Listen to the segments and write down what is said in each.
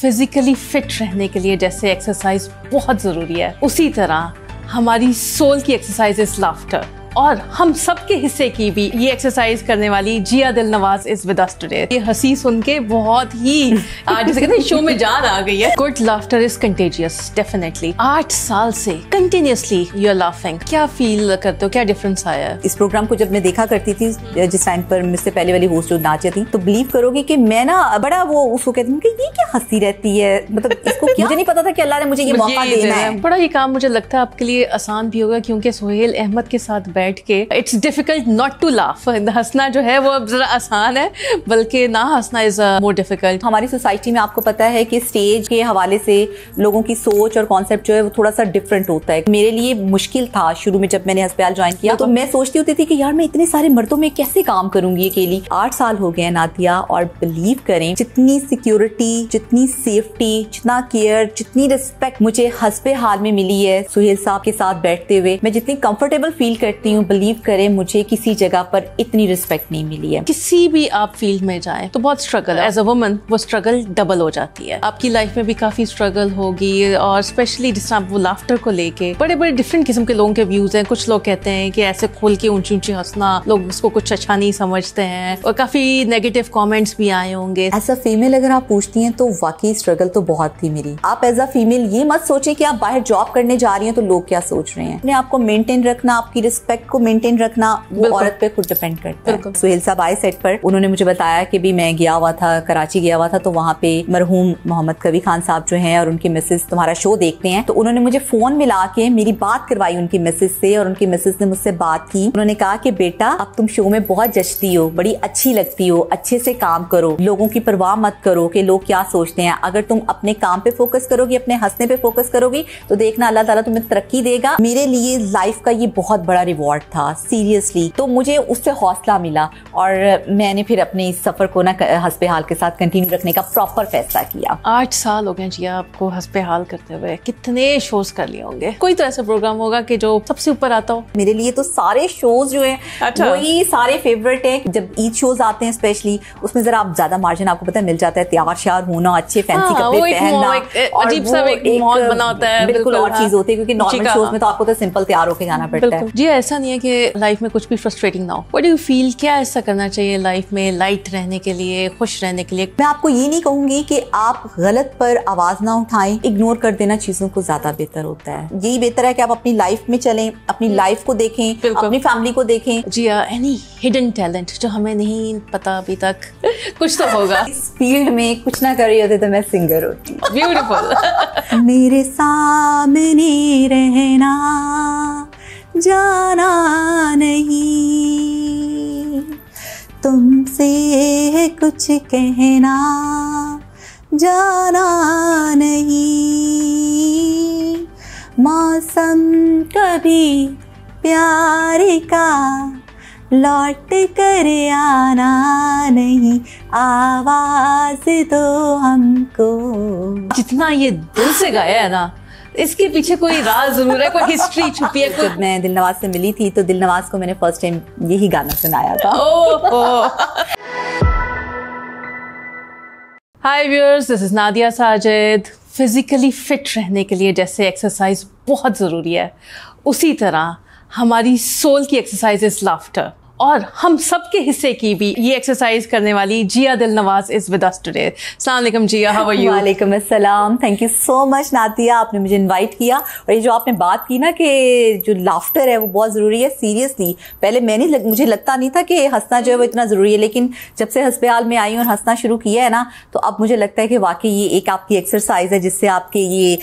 Physically fit रहने के लिए जैसे एक्सरसाइज बहुत ज़रूरी है। उसी तरह हमारी सोल की एक्सरसाइज इज़ लाफ्टर और हम सबके हिस्से की भी ये एक्सरसाइज करने वाली Jiya Dil Nawaz is with us today ये हँसी सुन के बहुत ही जैसे कहते हैं शो में जान आ गई है। Good laughter is contagious definitely आठ साल से कंटिन्यूसली यू आर लाफिंग क्या फील करते हो? क्या डिफरेंस आया इस प्रोग्राम को जब मैं देखा करती थी जिस टाइम पर मुझसे पहले वाली होस्ट जो नाचे थी तो बिलीव करोगे कि मैं ना बड़ा वो उसको कहती हूँ कि ये क्या हँसी रहती है? मतलब इसको क्या? मुझे नहीं पता था कि अल्लाह ने मुझे ये मौका देना है बड़ा ये काम मुझे लगता है आपके लिए आसान भी होगा क्योंकि सोहेल अहमद के साथ बैठ के। It's difficult not to laugh हंसना जो है वो जरा आसान है बल्कि ना हंसना इज़ मोर डिफ़िकल्ट हमारी सोसाइटी में आपको पता है कि स्टेज के हवाले से लोगों की सोच और कॉन्सेप्ट जो है वो थोड़ा सा डिफरेंट होता है। मेरे लिए मुश्किल था शुरू में जब मैंने अस्पताल ज्वाइन किया तो मैं सोचती होती थी कि यार मैं इतने सारे मर्दों में कैसे काम करूँगी अकेली? आठ साल हो गए नातिया और बिलीव करें जितनी सिक्योरिटी जितनी सेफ्टी जितना केयर जितनी रिस्पेक्ट मुझे हंसपे हाल में मिली है सुहेल साहब के साथ बैठते हुए मैं जितनी कंफर्टेबल फील करती हूँ बिलीव करें मुझे किसी जगह पर इतनी रिस्पेक्ट नहीं मिली है। किसी भी आप फ़ील्ड में जाए तो बहुत स्ट्रगल एज अ वुमन वो स्ट्रगल डबल हो जाती है। आपकी लाइफ में भी काफ़ी स्ट्रगल होगी और स्पेशली जिस आप वो लाफ्टर को लेके बड़े बड़े डिफरेंट किस्म के लोगों के व्यूज़ हैं। कुछ लोग कहते हैं कि ऐसे खोल के ऊँची ऊँची हंसना लोग उसको कुछ अच्छा नहीं समझते हैं और काफ़ी नेगेटिव कॉमेंट्स भी आए होंगे। एज अ फीमेल अगर आप पूछती हैं तो वाकई स्ट्रगल तो बहुत थी मेरी। आप एज अ फीमेल ये मत सोचे कि आप बाहर जॉब करने जा रही हैं तो लोग क्या सोच रहे हैं? अपने आपको मेंटेन रखना आपकी रिस्पेक्ट को मेंटेन रखना वो औरत पे खुद डिपेंड करता है। सुहेल साहब आए सेट पर उन्होंने मुझे बताया कि भी मैं गया हुआ था कराची गया हुआ था तो वहाँ पे मरहूम मोहम्मद कबी खान साहब जो हैं और उनकी मिसेज तुम्हारा शो देखते हैं। तो उन्होंने मुझे फ़ोन मिला के मेरी बात करवाई उनकी मिसेज से और उनकी मिसेज ने मुझसे बात की। उन्होंने कहा कि बेटा अब तुम शो में बहुत जचती हो बड़ी अच्छी लगती हो अच्छे से काम करो लोगों की परवाह मत करो कि लोग क्या सोचते हैं। अगर तुम अपने काम पे फोकस करोगी अपने हंसने पे फोकस करोगी तो देखना अल्लाह ताला तुम्हें तरक्की देगा। मेरे लिए लाइफ का ये बहुत बड़ा रिवॉर्ड था सीरियसली तो मुझे उससे हौसला मिला और मैंने फिर अपने इस सफ़र को ना हंसपे हाल के साथ कंटिन्यू रखने का प्रॉपर फैसला किया। आठ साल हो गए जी आपको हंसपे हाल करते हुए। कितने शोज़ कर लिए होंगे? कोई तो ऐसा प्रोग्राम होगा कि जो सबसे ऊपर आता हो? मेरे लिए तो सारे शोज़ जो है अच्छा। वही सारे फेवरेट है। जब ईद शोज़ आते हैं स्पेशली उसमें जरा आप ज़्यादा मार्जिन आपको पता मिल जाता है त्यार श्यार होना अच्छे फैंसी हाँ, कपड़े पहनना। अजीब सा एक बना होता है बिल्कुल और चीज़ होती है क्योंकि नॉर्मल शोज़ में तो आपको तो सिंपल तैयार होकर जाना पड़ता है। जी ऐसा नहीं है कि लाइफ में कुछ भी फ्रस्ट्रेटिंग ना हो। वट यू फील क्या ऐसा करना चाहिए लाइफ में लाइट रहने के लिए खुश रहने के लिए? मैं आपको ये नहीं कहूँगी कि आप गलत पर आवाज़ ना उठाएँ इग्नोर कर देना चीज़ों को ज़्यादा बेहतर होता है। यही बेहतर है कि आप अपनी लाइफ में चलें अपनी लाइफ को देखें अपनी फैमिली को देखें। जी एनी हिडन टैलेंट जो हमें नहीं पता अभी तक कुछ तो होगा। इस फ़ील्ड में कुछ ना कर रही होते तो मैं सिंगर होती। ब्यूटीफुल मेरे सामने रहना जाना नहीं। तुमसे कुछ कहना जाना नहीं। मौसम कभी प्यार का लौट कर आना नहीं। आवाज़ दो हमको। जितना ये दिल से गाया है ना इसके पीछे कोई राज ज़रूर है कोई हिस्ट्री छुपी है जब मैं दिल नवाज़ से मिली थी तो दिल नवाज़ को मैंने फ़र्स्ट टाइम यही गाना सुनाया था। Hi viewers this is Nadia Sajid physically fit रहने के लिए जैसे एक्सरसाइज बहुत ज़रूरी है। उसी तरह हमारी सोल की एक्सरसाइज इज़ लाफ्टर और हम सब के हिस्से की भी ये एक्सरसाइज करने वाली Zia Dil Nawaz is with us today अस्सलाम जिया हाउ आर यू वालेकुम अस्सलाम. Thank you so much Natia. आपने मुझे इनवाइट किया. और ये जो आपने बात की ना कि जो लाफ्टर है वो बहुत ज़रूरी है सीरियसली पहले मैंने लग, मुझे लगता नहीं था कि हंसना जो है वो इतना ज़रूरी है लेकिन जब से हस्पताल में आई और हंसना शुरू किया है ना तो अब मुझे लगता है कि वाकई ये एक आपकी एक्सरसाइज है जिससे आपके ये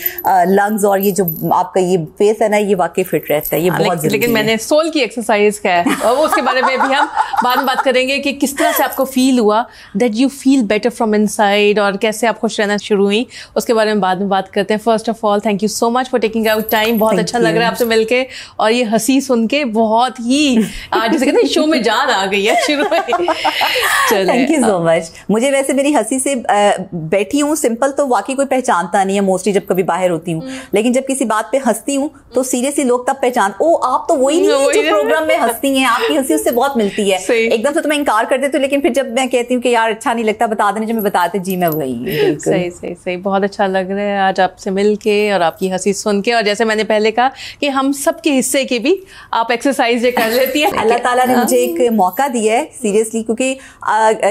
लंग्स और ये जो आपका ये फेस है ना ये वाकई फिट रहता है. ये हाँ, बहुत लेकिन मैंने सोल की एक्सरसाइज है उसके बारे में में भी हम बाद में बात करेंगे कि किस तरह से आपको फील हुआ that you feel better from inside और कैसे आप खुश रहना शुरू हुई उसके बारे में बाद में बात करते हैं। First of all thank you so much for taking out time बहुत अच्छा लग रहा है आपसे मिलके और ये हँसी सुन के बहुत ही जैसे कहते हैं शो में जान आ गई है शुरू में। थैंक यू सो मच मुझे वैसे मेरी हँसी से बैठी हूँ सिंपल तो वाकई कोई पहचानता नहीं है मोस्टली जब कभी बाहर होती हूँ। हम्म। लेकिन जब किसी बात पे हंसती हूँ तो सीरियसली लोग तब पहचान ओ आप तो वही नहीं जो प्रोग्राम में हंसती हैं आपकी हँसी उससे बहुत मिलती है। एकदम से तो मैं इनकार कर देती हूँ लेकिन फिर जब मैं कहती हूँ कि यार अच्छा नहीं लगता बता देने जब मैं बताते जी मैं वही सही सही सही बहुत अच्छा लग रहा है आज आपसे मिल के और आपकी हँसी सुन के। और जैसे मैंने पहले कहा कि हम सबके हिस्से की भी आप एक्सरसाइज ये कर लेती है। अल्लाह ताला ने मुझे एक मौका दिया है सीरियसली क्योंकि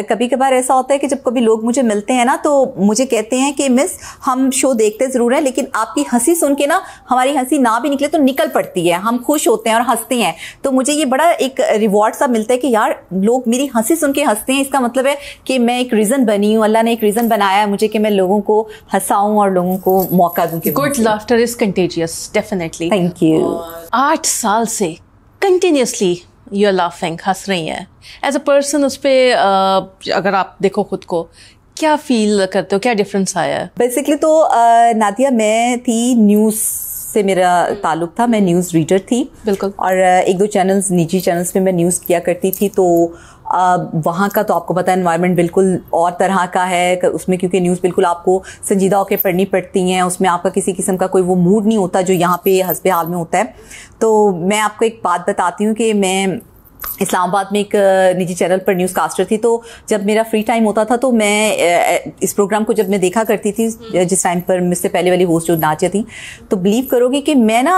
कभी कभार ऐसा होता है कि जब कभी लोग मुझे मिलते हैं ना तो मुझे कहते हैं कि मिस हम शो देखते ज़रूर हैं लेकिन आपकी हँसी सुन के ना हमारी हँसी ना भी निकले तो निकल पड़ती है। हम खुश होते हैं और हँसते हैं। तो मुझे ये बड़ा एक रिवॉर्ड सा मिलता है कि यार लोग मेरी हँसी सुन के हँसते हैं। इसका मतलब है कि मैं एक रीज़न बनी हूँ। अल्लाह ने एक रीज़न बनाया है मुझे कि मैं लोगों को हंसाऊं और लोगों को मौका दूँ good laughter is contagious definitely thank you आठ साल से कंटिन्यूसली यू आर लाफिंग हंस रही हैं। एज अ पर्सन उस पर अगर आप देखो खुद को क्या फील करते हो? क्या डिफरेंस आया है? बेसिकली तो नादिया मैं थी न्यूज़ से मेरा ताल्लुक था मैं न्यूज़ रीडर थी। बिल्कुल। और एक दो चैनल्स निजी चैनल्स पे मैं न्यूज़ किया करती थी तो वहाँ का तो आपको पता है इन्वायरमेंट बिल्कुल और तरह का है उसमें क्योंकि न्यूज़ बिल्कुल आपको संजीदा होकर पढ़नी पड़ती हैं उसमें आपका किसी किस्म का कोई वो मूड नहीं होता जो यहाँ पे हंसबे हाल में होता है। तो मैं आपको एक बात बताती हूँ कि मैं इस्लामाबाद में एक निजी चैनल पर न्यूज़ कास्टर थी तो जब मेरा फ्री टाइम होता था तो मैं इस प्रोग्राम को जब मैं देखा करती थी जिस टाइम पर मुझसे पहले वाली होस्ट जो नाचिया थी तो बिलीव करोगे कि मैं ना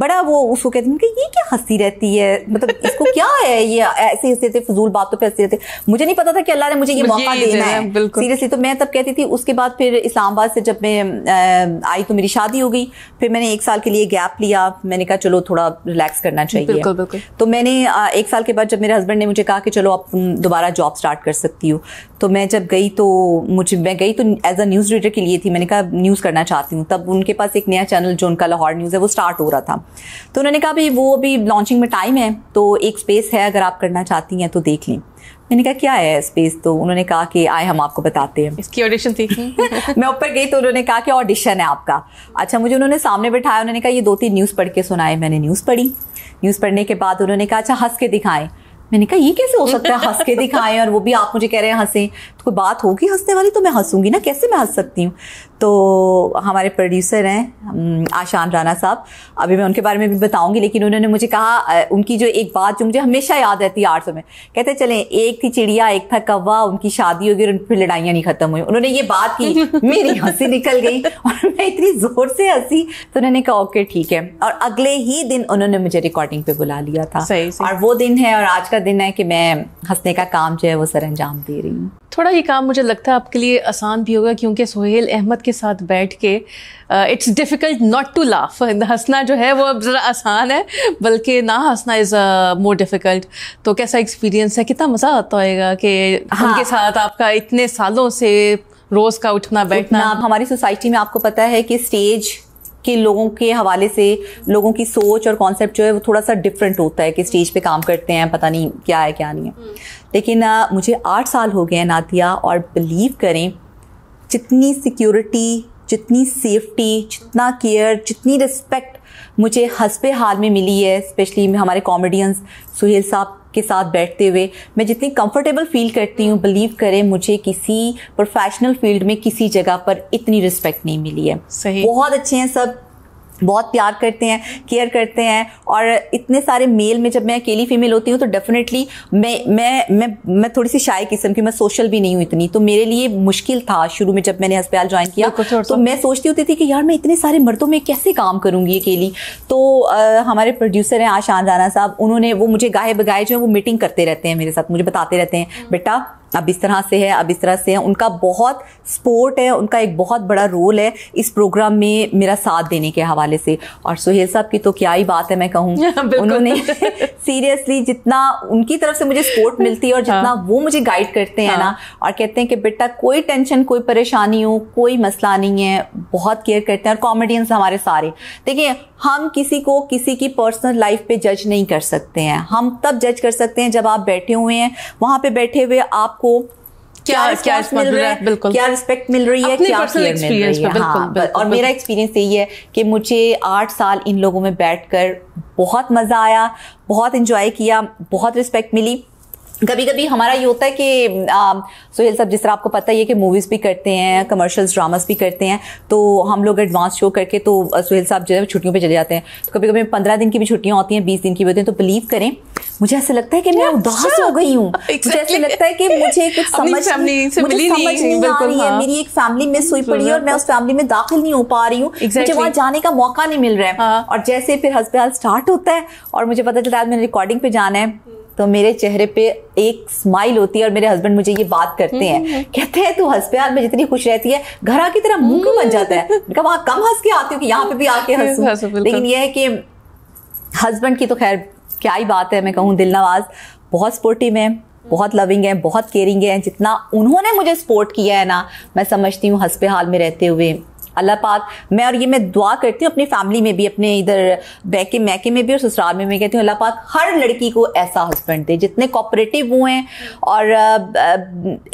बड़ा वो उसको कहती हूँ कि ये क्या हँसी रहती है? मतलब इसको क्या है ये? ऐसे हँसते थे फजूल बातों पर हँसते रहते। मुझे नहीं पता था कि अल्लाह ने मुझे ये मौका देना है सीरियसली तो मैं तब कहती थी उसके बाद फिर इस्लामाबाद से जब मैं आई तो मेरी शादी हो गई। फिर मैंने एक साल के लिए गैप लिया। मैंने कहा चलो थोड़ा रिलैक्स करना चाहिए। तो मैंने एक साल के बाद जब मेरे हस्बैंड ने मुझे कहा कि चलो आप दोबारा जॉब स्टार्ट कर सकती हो तो मैं जब गई तो मुझे मैं गई तो एज अ न्यूज़ रीडर के लिए थी मैंने कहा न्यूज़ करना चाहती हूँ। तब उनके पास एक नया चैनल जो उनका लाहौर न्यूज़ है वो स्टार्ट हो रहा था। तो उन्होंने कहा भाई वो अभी लॉन्चिंग में टाइम है तो एक स्पेस है अगर आप करना चाहती हैं तो देख लें। मैंने कहा क्या है स्पेस तो उन्होंने कहा कि आए हम आपको बताते हैं। इसकी ऑडिशन थी। मैं ऊपर गई तो उन्होंने कहा कि ऑडिशन है आपका। अच्छा मुझे उन्होंने सामने बैठाया उन्होंने कहा ये दो तीन न्यूज़ पढ़ के सुनाए मैंने न्यूज़ पढ़ी। न्यूज़ पढ़ने के बाद उन्होंने कहा अच्छा हंस के दिखाएँ। मैंने कहा, ये कैसे हो सकता है, हंस के दिखाएँ? और वो भी, आप मुझे कह रहे हैं हंसे। तो कोई बात होगी हंसने वाली तो मैं हंसूँगी ना, कैसे मैं हंस सकती हूँ? तो हमारे प्रोड्यूसर हैं आशान राना साहब। अभी मैं उनके बारे में भी बताऊँगी लेकिन उन्होंने मुझे कहा उनकी जो एक बात जो मुझे हमेशा याद रहती है आठ सौ में कहते चले एक थी चिड़िया एक था कौवा उनकी शादी होगी और उन फिर लड़ाइयाँ नहीं खत्म हुई। उन्होंने ये बात की मेरी हँसी निकल गई और मैं इतनी ज़ोर से हँसी तो उन्होंने कहा ओके ठीक है। और अगले ही दिन उन्होंने मुझे रिकॉर्डिंग पे बुला लिया था। सही, सही। और वो दिन है और आज का दिन है कि मैं हंसने का काम जो है वो सर अंजाम दे रही हूँ। थोड़ा ये काम मुझे लगता है आपके लिए आसान भी होगा क्योंकि सोहेल अहमद के साथ बैठ के it's difficult not to laugh हंसना जो है वो ज़रा आसान है बल्कि ना हंसना इज़ मोर डिफ़िकल्ट तो कैसा एक्सपीरियंस है? कितना मज़ा आता होएगा कि हाँ. उनके साथ आपका इतने सालों से रोज़ का उठना बैठना? उठना, हमारी सोसाइटी में आपको पता है कि स्टेज के लोगों के हवाले से लोगों की सोच और कॉन्सेप्ट जो है वो थोड़ा सा डिफरेंट होता है कि स्टेज पे काम करते हैं पता नहीं क्या है क्या नहीं है। हम्म। लेकिन आ, मुझे आठ साल हो गए हैं नातिया और बिलीव करें जितनी सिक्योरिटी जितनी सेफ्टी जितना केयर जितनी रिस्पेक्ट मुझे हंसपे हाल में मिली है स्पेशली हमारे कॉमेडियंस सुहेल साहब के साथ बैठते हुए मैं जितनी कंफर्टेबल फील करती हूँ बिलीव करें मुझे किसी प्रोफेशनल फ़ील्ड में किसी जगह पर इतनी रिस्पेक्ट नहीं मिली है। सही। बहुत अच्छे हैं सब। बहुत प्यार करते हैं केयर करते हैं और इतने सारे मेल में जब मैं अकेली फीमेल होती हूँ तो डेफिनेटली मैं मैं मैं मैं थोड़ी सी शाय किस्म की मैं सोशल भी नहीं हूँ इतनी। तो मेरे लिए मुश्किल था शुरू में जब मैंने अस्पताल ज्वाइन किया। तो मैं सोचती होती थी कि यार मैं इतने सारे मर्दों में कैसे काम करूँगी अकेली? तो आ, हमारे प्रोड्यूसर हैं आशान राना साहब उन्होंने वो मुझे गाहे बगाए जो है वो मीटिंग करते रहते हैं मेरे साथ मुझे बताते रहते हैं हम्म। बेटा अब इस तरह से है अब इस तरह से है। उनका बहुत सपोर्ट है उनका एक बहुत बड़ा रोल है इस प्रोग्राम में मेरा साथ देने के हवाले से। और सुहेल साहब की तो क्या ही बात है मैं कहूँ। उन्होंने सीरियसली जितना उनकी तरफ़ से मुझे सपोर्ट मिलती है और जितना हाँ। वो मुझे गाइड करते हैं हाँ। ना और कहते हैं कि बेटा कोई टेंशन कोई परेशानी हो कोई मसला नहीं है बहुत केयर करते हैं और कॉमेडियंस हमारे सारे। देखिए हम किसी को किसी की पर्सनल लाइफ पे जज नहीं कर सकते हैं। हम तब जज कर सकते हैं जब आप बैठे हुए हैं वहाँ पे बैठे हुए आपको क्या क्या मिल रहा है बिल्कुल। क्या रिस्पेक्ट मिल रही है क्या एक्सपीरियंस मिल रही है? हाँ, और मेरा एक्सपीरियंस यही है कि मुझे आठ साल इन लोगों में बैठकर बहुत मज़ा आया बहुत इंजॉय किया बहुत रिस्पेक्ट मिली। कभी कभी हमारा ये होता है कि सोहेल साहब जिस तरह आपको पता ही है कि मूवीज़ भी करते हैं कमर्शियल्स ड्रामास भी करते हैं तो हम लोग एडवांस शो करके तो सोहेल साहब जो है छुट्टियों पे चले जाते हैं। तो कभी कभी पंद्रह दिन की भी छुट्टियाँ होती हैं बीस दिन की भी होती हैं तो बिलीव करें मुझे ऐसा लगता है कि मैं उदास। हो गई हूँ। मुझे ऐसा लगता है कि मुझे कुछ समझ मुझे समझ नहीं आ रही है हाँ। मेरी एक फैमिली मिस हुई पड़ी है और मैं उस फैमिली में दाखिल नहीं हो पा रही हूँ। मुझे वहाँ जाने का मौका नहीं मिल रहा है। हाँ। और जैसे फिर हस्पताल स्टार्ट होता है और मुझे पता चलता है मैंने रिकॉर्डिंग पे जाना है। तो मेरे चेहरे पे एक स्माइल होती है और मेरे हस्बैंड मुझे ये बात करते हैं। हम्म, हम्म। कहते हैं तू हँसते में जितनी खुश रहती है घर आकी तरह मुँह क्यों बन जाता है? कहा वहाँ कम हंस के आती हूँ कि यहाँ पे भी आके हंसू। लेकिन ये है कि हस्बैंड की तो खैर क्या ही बात है मैं कहूँ दिल नवाज़ बहुत स्पोर्टिव है बहुत लविंग है बहुत केयरिंग है। जितना उन्होंने मुझे सपोर्ट किया है ना मैं समझती हूँ हंसपे हाल में रहते हुए अल्लाह पाक मैं और ये मैं दुआ करती हूँ अपनी फैमिली में भी अपने इधर बैके मैके में भी और ससुराल में मैं कहती हूँ अल्लाह पाक हर लड़की को ऐसा हस्बैंड दे जितने कॉपरेटिव हुए हैं। और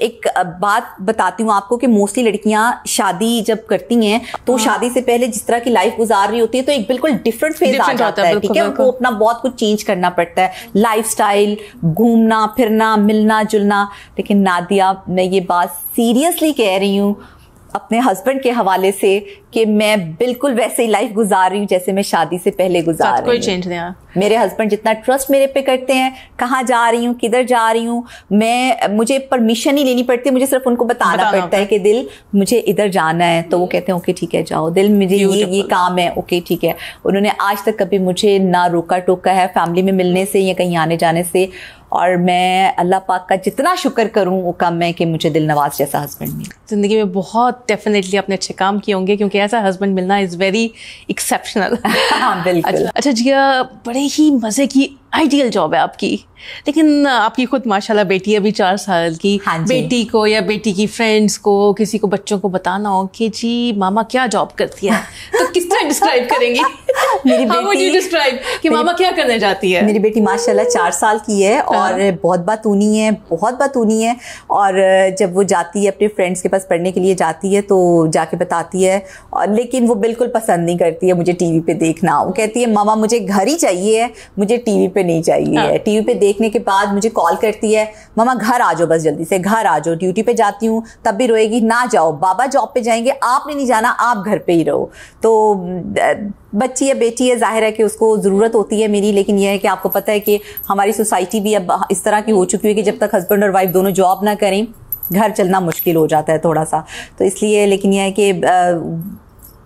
एक बात बताती हूँ आपको कि मोस्टली लड़कियाँ शादी जब करती हैं तो हाँ। शादी से पहले जिस तरह की लाइफ गुजार रही होती है तो एक बिल्कुल डिफरेंट फ़ेज़ आ जाता है ठीक है? उनको अपना बहुत कुछ चेंज करना पड़ता है। लाइफ स्टाइल घूमना फिरना मिलना जुलना। लेकिन नादिया मैं ये बात सीरियसली कह रही हूँ अपने हस्बैंड के हवाले से कि मैं बिल्कुल वैसे ही लाइफ गुजार रही हूँ जैसे मैं शादी से पहले गुजार रही कोई चेंज नहीं मेरे हस्बैंड जितना ट्रस्ट मेरे पे करते हैं कहाँ जा रही हूँ किधर जा रही हूँ मैं मुझे परमिशन ही लेनी पड़ती है मुझे सिर्फ़ उनको बताना, बताना पड़ता है कि दिल मुझे इधर जाना है तो वो कहते हैं ओके ठीक है जाओ। दिल मुझे ये ये काम है ओके ठीक है। उन्होंने आज तक कभी मुझे ना रोका टोका है फैमिली में मिलने से या कहीं आने जाने से। और मैं अल्लाह पाक का जितना शुक्र करूँ वो कम है कि मुझे दिल नवाज़ जैसा हस्बैंड मिला। ज़िंदगी में बहुत डेफिनेटली अपने अच्छे काम किए होंगे क्योंकि ऐसा हस्बैंड मिलना इज़ वेरी एक्सेप्शनल हाँ बिल्कुल। अच्छा, अच्छा जिया बड़े ही मज़े की आइडियल जॉब है आपकी। लेकिन आपकी खुद माशाल्लाह बेटी है अभी चार साल की। हाँ बेटी को या बेटी की फ्रेंड्स को किसी को बच्चों को बताना हो कि जी मामा क्या जॉब करती है? तो किस तरह डिस्क्राइब करेंगी? मेरी बेटी डिस्क्राइब कि मामा क्या करने जाती है? मेरी बेटी माशाल्लाह चार साल की है हाँ। और हाँ। बहुत बातूनी है बहुत बातूनी है और जब वो जाती है अपने फ्रेंड्स के पास पढ़ने के लिए जाती है तो जाके बताती है और लेकिन वो बिल्कुल पसंद नहीं करती है मुझे टीवी पे देखना। वो कहती है मामा मुझे घर ही चाहिए मुझे टीवी पे नहीं चाहिए। हाँ। टीवी पे देखने के बाद मुझे कॉल करती है मामा घर आ जाओ बस जल्दी से घर आ जाओ ड्यूटी पे जाती हूँ तब भी रोएगी ना जाओ बाबा जॉब पे जाएँगे आपने नहीं जाना आप घर पे ही रहो। तो बच्ची है बेटी है ज़ाहिर है कि उसको ज़रूरत होती है मेरी लेकिन यह है कि आपको पता है कि हमारी सोसाइटी भी अब इस तरह की हो चुकी है कि जब तक हस्बैंड और वाइफ दोनों जॉब ना करें घर चलना मुश्किल हो जाता है थोड़ा सा। तो इसलिए लेकिन यह है कि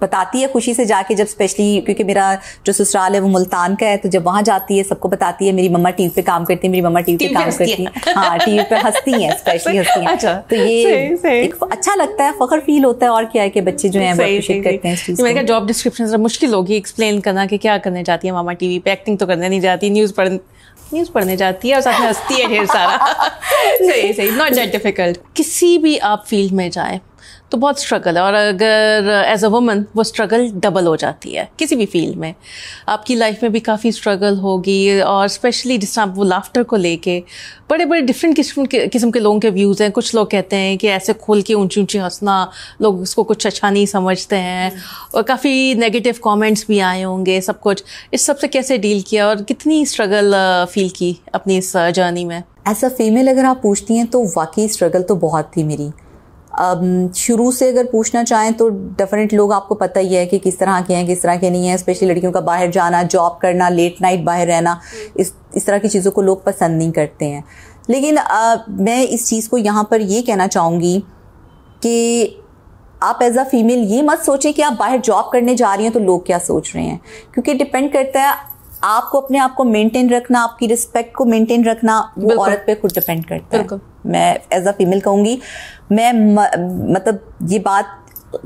बताती है खुशी से जाके जब स्पेशली क्योंकि मेरा जो ससुराल है वो मुल्तान का है तो जब वहाँ जाती है सबको बताती है मेरी मम्मा टीवी पे काम करती है मेरी मम्मा टीवी पे काम करती है। हाँ। टीवी पे हंसती हैं स्पेशली हंसती हैं। अच्छा, तो ये एक अच्छा लगता है फखर फील होता है और क्या है कि बच्चे जो है करते हैं मैंने मुश्किल डिस्क्रिप्शन मुश्किल होगी एक्सप्लेन करना कि क्या करने जाती है मामा टीवी पे एक्टिंग तो करने नहीं जाती न्यूज़ पढ़ न्यूज़ पढ़ने जाती है और साथ में हंसती है ढेर सारा। सही सही नॉट दैट डिफ़िकल्ट किसी भी आप फ़ील्ड में जाए तो बहुत स्ट्रगल है। और अगर एज अ वुमन वो स्ट्रगल डबल हो जाती है किसी भी फ़ील्ड में। आपकी लाइफ में भी काफ़ी स्ट्रगल होगी और स्पेशली जिस तरह वो लाफ्टर को लेके बड़े बड़े डिफरेंट किस्म के किस्म के लोगों के व्यूज़ हैं। कुछ लोग कहते हैं कि ऐसे खोल के ऊँची ऊँची हंसना लोग उसको कुछ अच्छा नहीं समझते हैं। और काफ़ी नेगेटिव कमेंट्स भी आए होंगे सब कुछ। इस सबसे कैसे डील किया और कितनी स्ट्रगल फील की अपनी इस जर्नी में? एज अ फीमेल अगर आप पूछती हैं तो वाकई स्ट्रगल तो बहुत थी मेरी। शुरू से अगर पूछना चाहें तो डेफिनेट लोग आपको पता ही है कि किस तरह के हैं किस तरह के नहीं हैं स्पेशली लड़कियों का बाहर जाना जॉब करना लेट नाइट बाहर रहना इस इस तरह की चीज़ों को लोग पसंद नहीं करते हैं। लेकिन आ, मैं इस चीज़ को यहाँ पर ये कहना चाहूँगी कि आप एज अ फीमेल ये मत सोचें कि आप बाहर जॉब करने जा रही हैं तो लोग क्या सोच रहे हैं। क्योंकि डिपेंड करता है आपको अपने आप को मेंटेन रखना आपकी रिस्पेक्ट को मेंटेन रखना वो औरत पे खुद डिपेंड करता है। मैं एज अ फीमेल कहूँगी मैं मतलब ये बात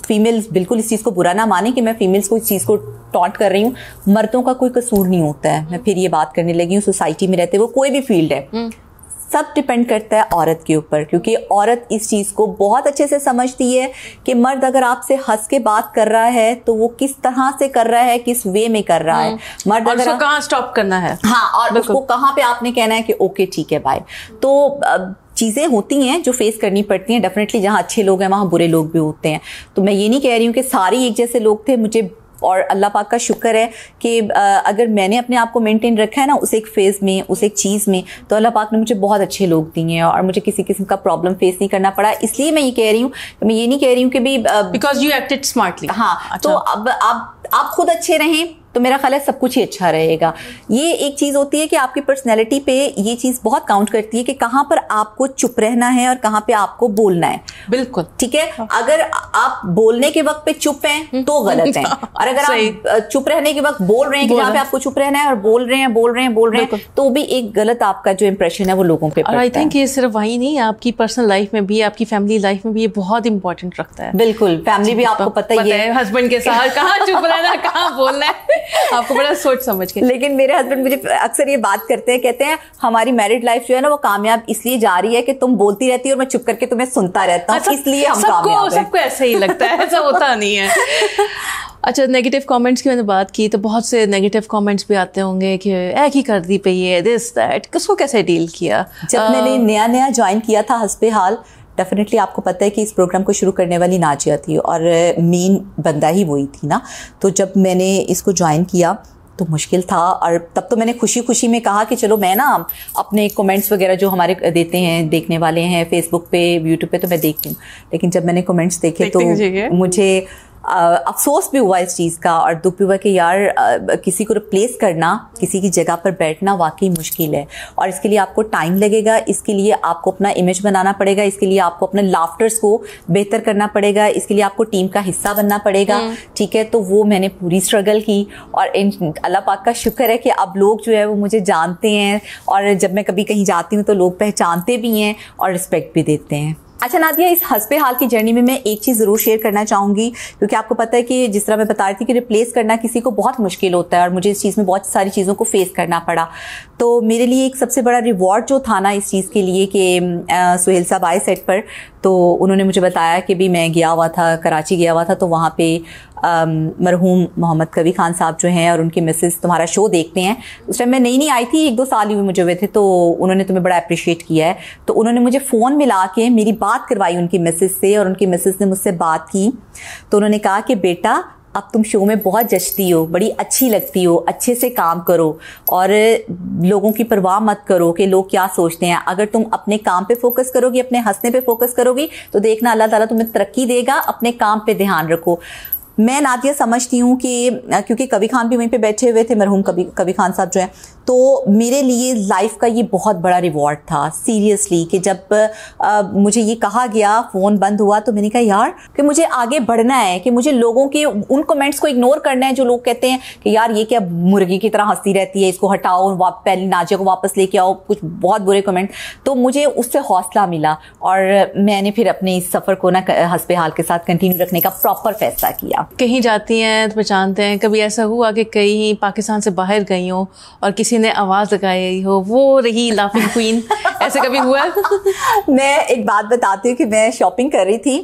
फीमेल्स बिल्कुल इस चीज़ को बुरा ना माने कि मैं फीमेल्स को इस चीज़ को टॉट कर रही हूँ। मर्दों का कोई कसूर नहीं होता है। मैं फिर ये बात करने लगी हूँ सोसाइटी में रहते वो कोई भी फ़ील्ड है। हम्म। सब डिपेंड करता है औरत के ऊपर क्योंकि औरत इस चीज़ को बहुत अच्छे से समझती है कि मर्द अगर आपसे हंस के बात कर रहा है तो वो किस तरह से कर रहा है किस वे में कर रहा है। हम्म। मर्द अगर कहाँ स्टॉप करना है? हाँ और उसको कहाँ पे आपने कहना है कि ओके ठीक है भाई तो चीज़ें होती हैं जो फेस करनी पड़ती हैं। डेफिनेटली जहाँ अच्छे लोग हैं वहाँ बुरे लोग भी होते हैं। तो मैं ये नहीं कह रही हूँ कि सारे एक जैसे लोग थे। मुझे और अल्लाह पाक का शुक्र है कि अगर मैंने अपने आप को मेंटेन रखा है ना उस एक फ़ेज़ में उस एक चीज़ में तो अल्लाह पाक ने मुझे बहुत अच्छे लोग दिए हैं और मुझे किसी किस्म का प्रॉब्लम फेस नहीं करना पड़ा। इसलिए मैं ये कह रही हूँ मैं ये नहीं कह रही हूँ कि भी बिकॉज़ यू एक्टेड स्मार्टली हाँ अच्छा। तो अब आप आप खुद अच्छे रहें तो मेरा ख्याल है सब कुछ ही अच्छा रहेगा। ये एक चीज़ होती है कि आपकी पर्सनैलिटी पे ये चीज़ बहुत काउंट करती है कि कहाँ पर आपको चुप रहना है और कहाँ पे आपको बोलना है। बिल्कुल। ठीक है? हाँ। अगर आप बोलने के वक्त पे चुप हैं हम्म। तो गलत है। और अगर आप चुप रहने के वक्त बोल रहे हैं कि जहाँ पे आपको चुप रहना है और बोल रहे हैं बोल रहे हैं बोल रहे हैं तो भी एक गलत आपका जो इंप्रेशन है वो लोगों पे आई थिंक ये सिर्फ़ वही नहीं आपकी पर्सनल लाइफ में भी आपकी फैमिली लाइफ में भी ये बहुत इंपॉर्टेंट रखता है। बिल्कुल फैमिली भी आपको पता ही है। हस्बैंड के साथ कहाँ चुप रहना कहाँ बोलना है। आपको बड़ा सोच समझ के। लेकिन मेरे हस्बैंड मुझे अक्सर ये बात करते हैं कहते हैं हमारी मैरिड लाइफ जो है ना वो कामयाब इसलिए जा रही है कि तुम बोलती रहती हो और मैं चुप करके तुम्हें सुनता रहता हूँ अच्छा, इसलिए हम कामयाब सबको ऐसा ही लगता है ऐसा होता नहीं है। अच्छा नेगेटिव कमेंट्स की मैंने बात की तो बहुत से नेगेटिव कमेंट्स भी आते होंगे कि एक ही कर दी पे ये दिस दैट किसको कैसे डील किया? जब uh, मैंने नया नया ज्वाइन किया था हंसपे हाल डेफिनेटली आपको पता है कि इस प्रोग्राम को शुरू करने वाली नाजिया थी और मेन बंदा ही वही थी ना। तो जब मैंने इसको ज्वाइन किया तो मुश्किल था और तब तो मैंने खुशी खुशी में कहा कि चलो मैं ना अपने कमेंट्स वगैरह जो हमारे देते हैं देखने वाले हैं फेसबुक पे यूट्यूब पे तो मैं देखती हूँ। लेकिन जब मैंने कमेंट्स देखे तो मुझे अफसोस भी हुआ इस चीज़ का और दुख भी हुआ कि यार किसी को रिप्लेस करना किसी की जगह पर बैठना वाकई मुश्किल है। और इसके लिए आपको टाइम लगेगा इसके लिए आपको अपना इमेज बनाना पड़ेगा इसके लिए आपको अपने लाफ्टर्स को बेहतर करना पड़ेगा इसके लिए आपको टीम का हिस्सा बनना पड़ेगा। हम्म। ठीक है तो वो मैंने पूरी स्ट्रगल की और इन अल्लाह पाक का शुक्र है कि अब लोग जो है वो मुझे जानते हैं और जब मैं कभी कहीं जाती हूँ तो लोग पहचानते भी हैं और रिस्पेक्ट भी देते हैं। अच्छा नादिया, इस हंसपे हाल की जर्नी में मैं एक चीज़ ज़रूर शेयर करना चाहूँगी, क्योंकि आपको पता है कि जिस तरह मैं बता रही थी कि रिप्लेस करना किसी को बहुत मुश्किल होता है और मुझे इस चीज़ में बहुत सारी चीज़ों को फेस करना पड़ा। तो मेरे लिए एक सबसे बड़ा रिवॉर्ड जो था ना इस चीज़ के लिए कि सुहेल साहब आए सेट पर तो उन्होंने मुझे बताया कि भी मैं गया हुआ था, कराची गया हुआ था तो वहाँ पे मरहूम मोहम्मद कवी खान साहब जो हैं और उनके मिसेस तुम्हारा शो देखते हैं। उस टाइम मैं नई नई आई थी, एक दो साल ही हुए मुझे हुए थे तो उन्होंने तुम्हें बड़ा अप्रिशिएट किया है। तो उन्होंने मुझे फ़ोन मिला के मेरी बात करवाई उनकी मिसेस से और उनकी मिसेस ने मुझसे बात की। तो उन्होंने कहा कि, बेटा, अब तुम शो में बहुत जचती हो, बड़ी अच्छी लगती हो, अच्छे से काम करो और लोगों की परवाह मत करो कि लोग क्या सोचते हैं। अगर तुम अपने काम पे फोकस करोगी, अपने हंसने पे फोकस करोगी तो देखना अल्लाह ताला तुम्हें तरक्की देगा, अपने काम पे ध्यान रखो। मैं नादिया समझती हूँ कि क्योंकि कवि खान भी वहीं पे बैठे हुए थे मरहूम कवि कवि खान साहब जो हैं तो मेरे लिए लाइफ का ये बहुत बड़ा रिवॉर्ड था सीरियसली कि जब आ, मुझे ये कहा गया फ़ोन बंद हुआ तो मैंने कहा यार कि मुझे आगे बढ़ना है कि मुझे लोगों के उन कमेंट्स को इग्नोर करना है जो लोग कहते हैं कि यार ये क्या मुर्गी की तरह हंसती रहती है इसको हटाओ पहले नाजिया को वापस लेके आओ कुछ बहुत बुरे कमेंट तो मुझे उससे हौसला मिला और मैंने फिर अपने इस सफ़र को ना हंसपे हाल के साथ कंटिन्यू रखने का प्रॉपर फैसला किया। कहीं जाती हैं तो पहचानते हैं। कभी ऐसा हुआ कि कहीं पाकिस्तान से बाहर गई हो और किसी ने आवाज़ लगाई हो, वो रही लाफिंग क्वीन ऐसे कभी हुआ? मैं एक बात बताती हूँ कि मैं शॉपिंग कर रही थी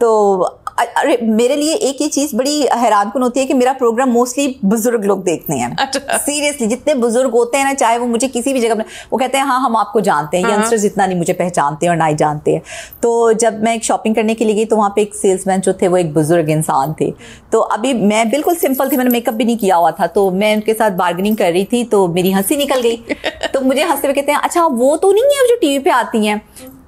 तो अरे मेरे लिए एक ही चीज़ बड़ी हैरान कन होती है कि मेरा प्रोग्राम मोस्टली बुज़ुर्ग लोग देखते हैं। सीरियसली अच्छा। जितने बुज़ुर्ग होते हैं ना चाहे वो मुझे किसी भी जगह वो कहते हैं हाँ हम आपको जानते हैं यंगस्टर्स हाँ। इतना नहीं मुझे पहचानते हैं और ना ही जानते हैं। तो जब मैं एक शॉपिंग करने के लिए गई तो वहाँ पे एक सेल्समैन जो थे वो एक बुज़ुर्ग इंसान थे। तो अभी मैं बिल्कुल सिंपल थी मैंने मेकअप भी नहीं किया हुआ था। तो मैं उनके साथ बार्गेनिंग कर रही थी तो मेरी हँसी निकल गई। तो मुझे हँसते हुए कहते हैं अच्छा वो तो नहीं है जो टीवी पे आती हैं।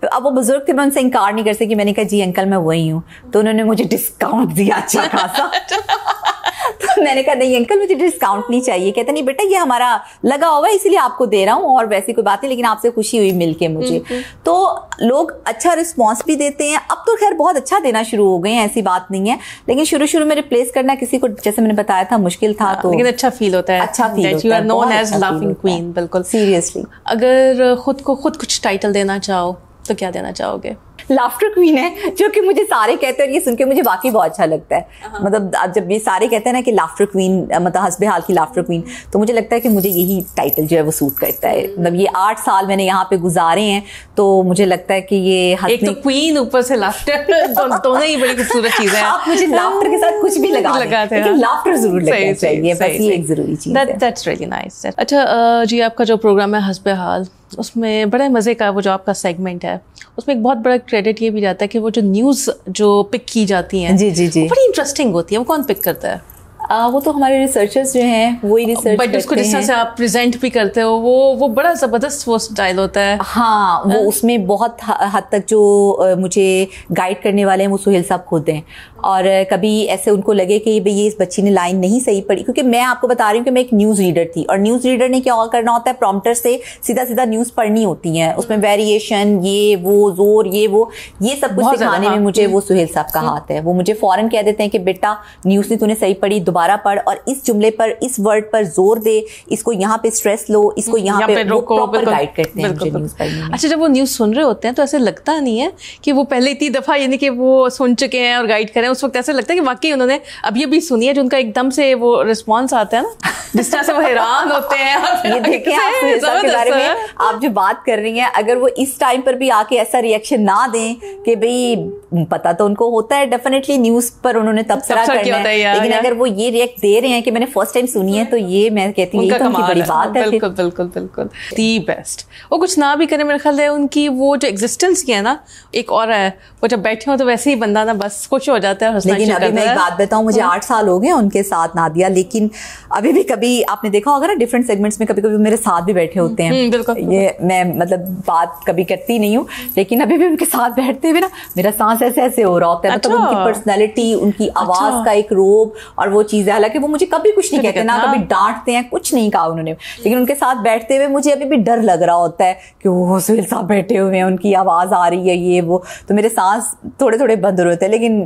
तो अब वो बुज़ुर्ग थे मैं उनसे इनकार नहीं कर सकी। मैंने कहा जी अंकल मैं वही हूँ। तो उन्होंने मुझे डिस्काउंट दिया अच्छा खासा। तो मैंने कहा नहीं अंकल मुझे डिस्काउंट नहीं चाहिए। कहते नहीं बेटा ये हमारा लगा हुआ है इसीलिए आपको दे रहा हूँ और वैसी कोई बात नहीं लेकिन आपसे खुशी हुई मिलके मुझे। हम्म, हम्म। तो लोग अच्छा रिस्पॉन्स भी देते हैं। अब तो खैर बहुत अच्छा देना शुरू हो गए हैं ऐसी बात नहीं है। लेकिन शुरू शुरू में रिप्लेस करना किसी को जैसे मैंने बताया था मुश्किल था तो लेकिन अच्छा फील होता है अच्छा फील होता है नोन एज लाफिंग क्वीन बिल्कुल। सीरियसली अगर खुद को खुद कुछ टाइटल देना चाहो तो क्या देना चाहोगे? लाफ्टर क्वीन है जो कि मुझे सारे कहते हैं और ये सुन के मुझे वाकई बहुत अच्छा लगता है। हाँ। मतलब अब जब ये सारे कहते हैं ना कि लाफ्टर क्वीन मतलब हंसबे हाल की लाफ्टर क्वीन तो मुझे लगता है कि मुझे यही टाइटल जो है वो सूट करता है। हम्म। मतलब ये आठ साल मैंने यहाँ पे गुजारे हैं तो मुझे लगता है कि ये एक तो क्वीन ऊपर से लाफ्टर दोनों ही बड़ी खूबसूरत चीज़ें हैं। आप मुझे लाफ्टर के साथ कुछ भी लगा लगाते हैं। लाफ्टर ज़रूर लगना चाहिए बस ये एक ज़रूरी चीज़ दैट्स रियली नाइस अच्छा जी आपका जो प्रोग्राम है हंसबे हाल उसमें बड़े मज़े का वो जो आपका सेगमेंट है उसमें एक बहुत बड़ा क्रेडिट ये भी जाता है कि वो जो न्यूज़ जो पिक की जाती हैं जी जी जी। बड़ी इंटरेस्टिंग होती है। वो कौन पिक करता है? आ, वो तो हमारे रिसर्चर्स जो हैं वही रिसर्च बट उसको जिस तरह से आप प्रेजेंट भी करते हो वो वो बड़ा ज़बरदस्त वो स्टाइल होता है। हाँ वो उसमें बहुत हद तक जो मुझे गाइड करने वाले हैं वो सुहेल साहब खुद हैं। और कभी ऐसे उनको लगे कि भाई ये इस बच्ची ने लाइन नहीं सही पढ़ी क्योंकि मैं आपको बता रही हूँ कि मैं एक न्यूज़ रीडर थी और न्यूज़ रीडर ने क्या करना होता है? प्रॉम्प्टर से सीधा सीधा न्यूज़ पढ़नी होती है। उसमें वेरिएशन ये वो ज़ोर ये वो ये सब कुछ सिखाने में हाँ। मुझे वो सुहेल साहब का हाथ है। वो मुझे फ़ौरन कह देते हैं कि बेटा न्यूज़ ने तूने सही पढ़ी दोबारा पढ़ और इस जुमले पर इस वर्ड पर ज़ोर दे। इसको यहाँ पे स्ट्रेस लो इसको यहाँ पे प्रॉपर गाइड करते हैं अच्छा जब वो न्यूज़ सुन रहे होते हैं तो ऐसे लगता नहीं है कि वो पहले इतनी दफ़ा यानी कि वो सुन चुके हैं और गाइड करें उस वक्त ऐसा लगता है कि वाकई उन्होंने अभी अभी सुनी है जो उनका एकदम से वो रिस्पॉन्स आता है ना जिस तरह से वो हैरान होते हैं ये देखें आप के बारे में आप जो बात कर रही हैं अगर वो इस टाइम पर भी आके ऐसा रिएक्शन ना दें कि भाई पता तो उनको होता है डेफिनेटली न्यूज़ पर उन्होंने तबसरा करना है लेकिन अगर वो ये रिएक्ट दे रहे हैं कि मैंने फ़र्स्ट टाइम सुनी है तो ये मैं कहती हूँ तो बड़ी बात है बिल्कुल बिल्कुल बिल्कुल। दी बेस्ट वो कुछ ना भी करें मेरे ख्याल है उनकी वो जो एग्जिस्टेंस की है ना एक और है वो जब बैठे हो तो वैसे ही बंदा ना बस खुश हो जाता है। लेकिन अभी मैं एक बात बताऊँ मुझे हाँ। आठ साल हो गए उनके साथ नादिया लेकिन अभी भी कभी आपने देखा होगा ना डिफरेंट सेगमेंट्स में कभी कभी मेरे साथ भी बैठे होते हैं हम्म, ये मैं मतलब बात कभी करती नहीं हूँ लेकिन अभी भी उनके साथ बैठते हुए ना मेरा सांस ऐसे ऐसे हो रहा होता है मतलब उनकी पर्सनैलिटी अच्छा। उनकी आवाज़ अच्छा। का एक रोब और वो चीज़ है हालाँकि वो मुझे कभी कुछ नहीं कहते ना कभी हाँ। डांटते हैं कुछ नहीं कहा उन्होंने लेकिन उनके साथ बैठते हुए मुझे अभी भी डर लग रहा होता है कि वो सुहेल साहब बैठे हुए हैं उनकी आवाज़ आ रही है ये वो तो मेरे सांस थोड़े थोड़े बंद हो रहे होते हैं लेकिन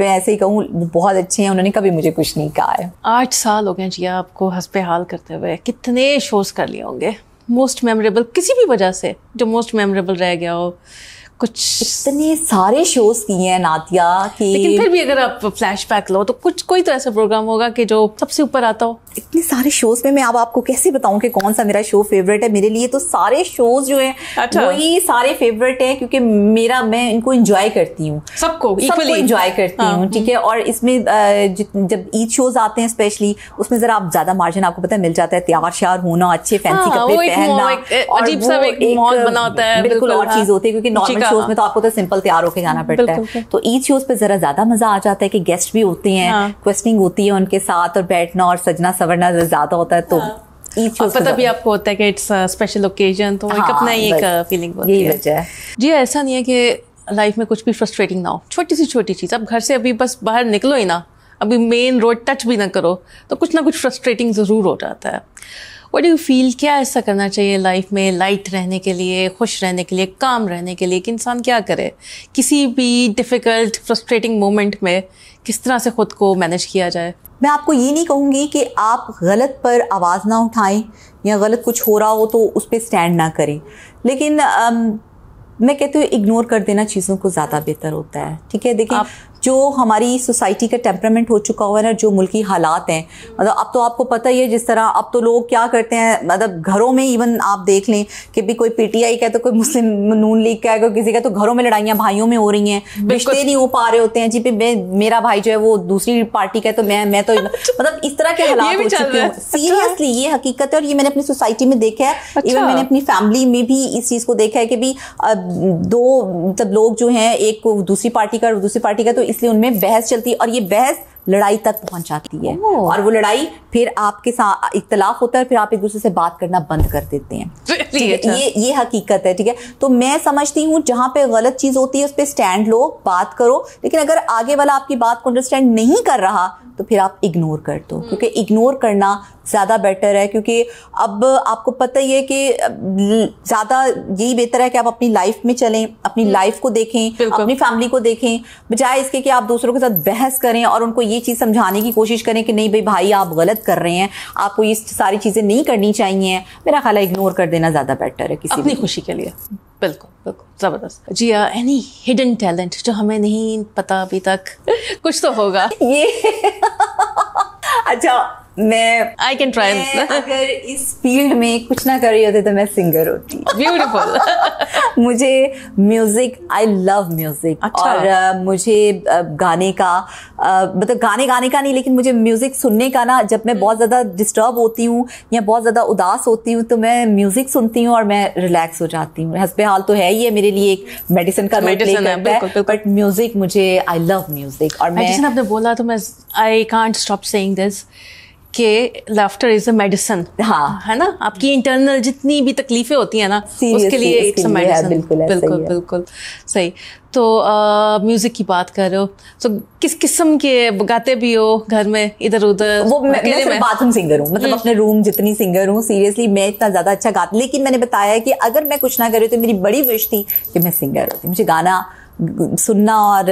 मैं ऐसे ही कहूँ बहुत अच्छे हैं, उन्होंने कभी मुझे कुछ नहीं कहा है। आठ साल हो गए जिया आपको हंसपे हाल करते हुए। कितने शोज़ कर लिए होंगे? मोस्ट मेमोरेबल किसी भी वजह से, जो मोस्ट मेमोरेबल रह गया हो। कुछ इतने सारे शोज़ किए हैं नातिया कि लेकिन फिर भी अगर आप फ्लैश बैक लो तो कुछ कोई तो ऐसा प्रोग्राम होगा कि जो सबसे ऊपर आता हो इतने सारे शोज़ में मैं अब आपको कैसे बताऊँ कि कौन सा मेरा शो फेवरेट है मेरे लिए तो सारे शोज़ जो है अच्छा। वही सारे फेवरेट है क्योंकि मेरा मैं इनको इंजॉय करती हूँ सबको सबको इंजॉय करती हाँ। हूँ ठीक है और इसमें जब ईद शोज़ आते हैं स्पेशली उसमें जरा आप ज़्यादा मार्जिन आपको पता है मिल जाता है तैयार श्यार होना अच्छे फैंसी हाँ, कपड़े पहनना अजीब सा एक माहौल बना होता है बिल्कुल और चीज़ हाँ। होती है क्योंकि नॉर्मल शोज़ में तो आपको तो सिंपल तैयार होकर जाना पड़ता है। तो ईद शोज़ पे जरा ज़्यादा मज़ा आ जाता है कि गेस्ट भी होते हैं क्वेश्चनिंग हाँ। होती है उनके साथ और बैठना और सजना सवरना ज़्यादा होता है तो हाँ। पता भी आपको होता है कि इट्स स्पेशल ओकेजन तो एक अपना ही एक फीलिंग होती है। जी ऐसा नहीं है कि लाइफ में कुछ भी फ्रस्ट्रेटिंग ना हो। छोटी सी छोटी चीज़। अब घर से अभी बस बाहर निकलो ही ना अभी मेन रोड टच भी ना करो तो कुछ ना कुछ फ्रस्ट्रेटिंग ज़रूर हो जाता है। वट यू फील क्या ऐसा करना चाहिए लाइफ में? लाइट रहने के लिए खुश रहने के लिए काम रहने के लिए कि इंसान क्या करे? किसी भी डिफ़िकल्ट फ्रस्ट्रेटिंग मोमेंट में किस तरह से ख़ुद को मैनेज किया जाए? मैं आपको ये नहीं कहूँगी कि आप गलत पर आवाज़ ना उठाएँ या गलत कुछ हो रहा हो तो उस पर स्टैंड ना करें। लेकिन आम, मैं कहती हूँ इग्नोर कर देना चीज़ों को ज़्यादा बेहतर होता है। ठीक है? देखिए जो हमारी सोसाइटी का टेम्परामेंट हो चुका हुआ है ना जो मुल्की हालात हैं। मतलब अब तो आपको पता ही है जिस तरह अब तो लोग क्या करते हैं मतलब घरों में इवन आप देख लें कि भी कोई पीटीआई का तो कोई मुस्लिम नून लीग का है कोई किसी का तो घरों में लड़ाइयाँ भाइयों में हो रही हैं। रिश्ते नहीं हो पा रहे होते हैं। जी पे मैं मेरा भाई जो है वो दूसरी पार्टी का है तो मैं मैं तो मतलब इस तरह के हालात हो चुके हैं। सीरियसली ये हकीकत है और ये मैंने अपनी सोसाइटी में देखा है। इवन अच्छा। मैंने अपनी फैमिली में भी इस चीज़ को देखा है कि भी दो मतलब लोग जो हैं एक दूसरी पार्टी का और दूसरी पार्टी का तो इसलिए उनमें बहस चलती है और ये बहस लड़ाई तक पहुँच जाती है। और वो लड़ाई फिर आपके साथ इख्तलाफ होता है फिर आप एक दूसरे से बात करना बंद कर देते हैं। अच्छा। ये ये हकीकत है ठीक है तो मैं समझती हूँ जहाँ पे गलत चीज़ होती है उस पर स्टैंड लो बात करो लेकिन अगर आगे वाला आपकी बात को अंडरस्टैंड नहीं कर रहा तो फिर आप इग्नोर कर दो क्योंकि इग्नोर करना ज़्यादा बेटर है क्योंकि अब आपको पता ही है कि ज़्यादा यही बेहतर है कि आप अपनी लाइफ में चलें अपनी लाइफ हम्म। को देखें अपनी फैमिली को देखें बजाय इसके कि आप दूसरों के साथ बहस करें और उनको ये चीज़ समझाने की कोशिश करें कि नहीं भाई भाई आप गलत कर रहे हैं आपको ये सारी चीज़ें नहीं करनी चाहिए मेरा ख्याल है इग्नोर कर देना ज़्यादा बेटर है किसी अपनी खुशी के लिए। बिल्कुल बिल्कुल ज़बरदस्त। जी एनी हिडन टैलेंट जो हमें नहीं पता अभी तक। कुछ तो होगा। ये अच्छा मैं आई कैन ट्राई अगर इस फ़ील्ड में कुछ ना कर रही होती तो मैं सिंगर होती। ब्यूटीफुल मुझे म्यूज़िक आई लव म्यूज़िक। और अ, मुझे अ, गाने का मतलब गाने गाने का नहीं लेकिन मुझे म्यूज़िक सुनने का ना जब मैं बहुत ज़्यादा डिस्टर्ब होती हूँ या बहुत ज़्यादा उदास होती हूँ तो मैं म्यूज़िक सुनती हूँ और मैं रिलैक्स हो जाती हूँ। हंसपे हाल तो है ही है मेरे लिए एक मेडिसिन का Medicine है। बट म्यूज़िक मुझे आई लव म्यूज़िक और मैं मेडिसिन आपने बोला तो मैं I can't stop saying this कि लाफ्टर इज़ अ मेडिसिन हाँ। है ना? आपकी इंटरनल जितनी भी तकलीफें होती है ना Seriously, उसके लिए इट्स अ मेडिसिन बिल्कुल बिल्कुल। बिल्कुल। सही। तो म्यूज़िक की बात कर रहे हो। तो किस किस्म के गाते भी हो घर में इधर उधर? वो मैं, मैं सिर्फ़ बाथरूम सिंगर हूँ। मतलब अपने रूम जितनी सिंगर हूँ सीरियसली मैं इतना ज़्यादा अच्छा गाती लेकिन मैंने बताया कि अगर मैं कुछ ना करूँ तो मेरी बड़ी विश थी कि मैं सिंगर होती। मुझे गाना सुनना और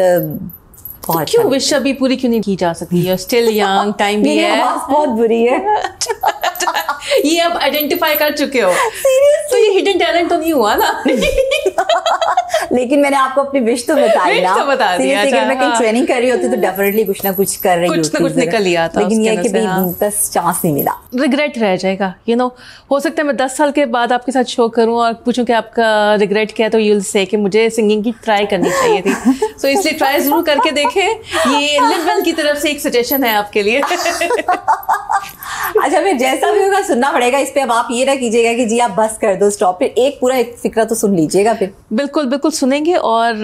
बहुत अच्छा क्यों। विश अभी पूरी क्यों नहीं की जा सकती? है स्टिल यंग टाइम भी है। बहुत बुरी है। ये आप आइडेंटिफाई कर चुके हो? तो ये हिडन टैलेंट तो नहीं हुआ ना? लेकिन मैंने आपको अपनी विश तो बताई ना। तो बता दी, Seriously, अच्छा, अगर मैं कहीं हाँ। ट्रेनिंग कर रही होती तो डेफिनेटली कुछ ना कुछ कर रही कुछ ना कुछ निकल लिया आता लेकिन ये कि भाई हाँ। बस चांस नहीं मिला। रिग्रेट रह जाएगा यू नो हो सकता है मैं दस साल के बाद आपके साथ शो करूँ और पूछूँ कि आपका रिग्रेट क्या है तो यूल से कि मुझे सिंगिंग की ट्राई करनी चाहिए थी। सो इसलिए ट्राई ज़रूर करके देखें। ये लिव की तरफ़ से एक सजेशन है आपके लिए। अच्छा फिर जैसा भी होगा सुनना पड़ेगा इस पे। अब आप ये ना कीजिएगा कि जी आप बस कर दो स्टॉप फिर एक पूरा एक फिक्रा तो सुन लीजिएगा फिर। बिल्कुल बिल्कुल सुनेंगे और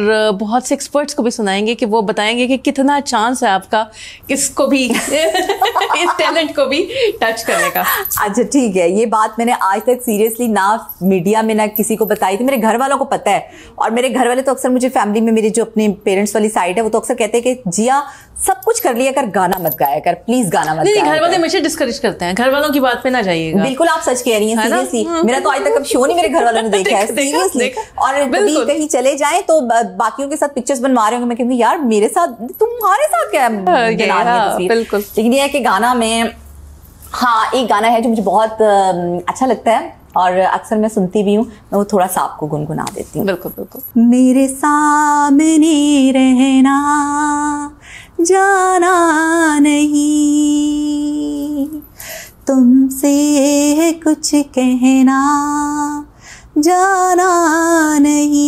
बहुत से एक्सपर्ट्स को भी सुनाएँगे कि वो बताएँगे कि कितना चांस है आपका इसको भी इस टैलेंट को भी टच करने का। अच्छा ठीक है। ये बात मैंने आज तक सीरियसली ना मीडिया में ना किसी को बताई थी। मेरे घर वालों को पता है। और मेरे घर वाले तो अक्सर मुझे फैमिली में मेरे जो अपने पेरेंट्स वाली साइड है वो तो अक्सर कहते हैं कि जिया सब कुछ कर लिया कर गाना मत गाया कर प्लीज़ गाना मत नहीं नहीं घर वाले। हमेशा डिस्करेज करते हैं घर वालों की बात पे ना जाइएगा बिल्कुल आप सच कह रही हैं है? सीरियसली मेरा तो आज तक अब शो नहीं मेरे घर वालों ने देखा है सीरियसली और कभी। कहीं चले जाए तो बाकियों के साथ पिक्चर्स बनवा रहे होंगे मैं कहूँगी यार मेरे साथ तुम्हारे साथ क्या हाँ, है हाँ, बिल्कुल। लेकिन यह है कि गाना में हाँ एक गाना है जो मुझे बहुत अच्छा लगता है और अक्सर मैं सुनती भी हूँ मैं वो थोड़ा सा आपको गुनगुना देती हूँ। बिल्कुल बिल्कुल। मेरे सामने रहना जाना नहीं तुमसे कुछ कहना जाना नहीं।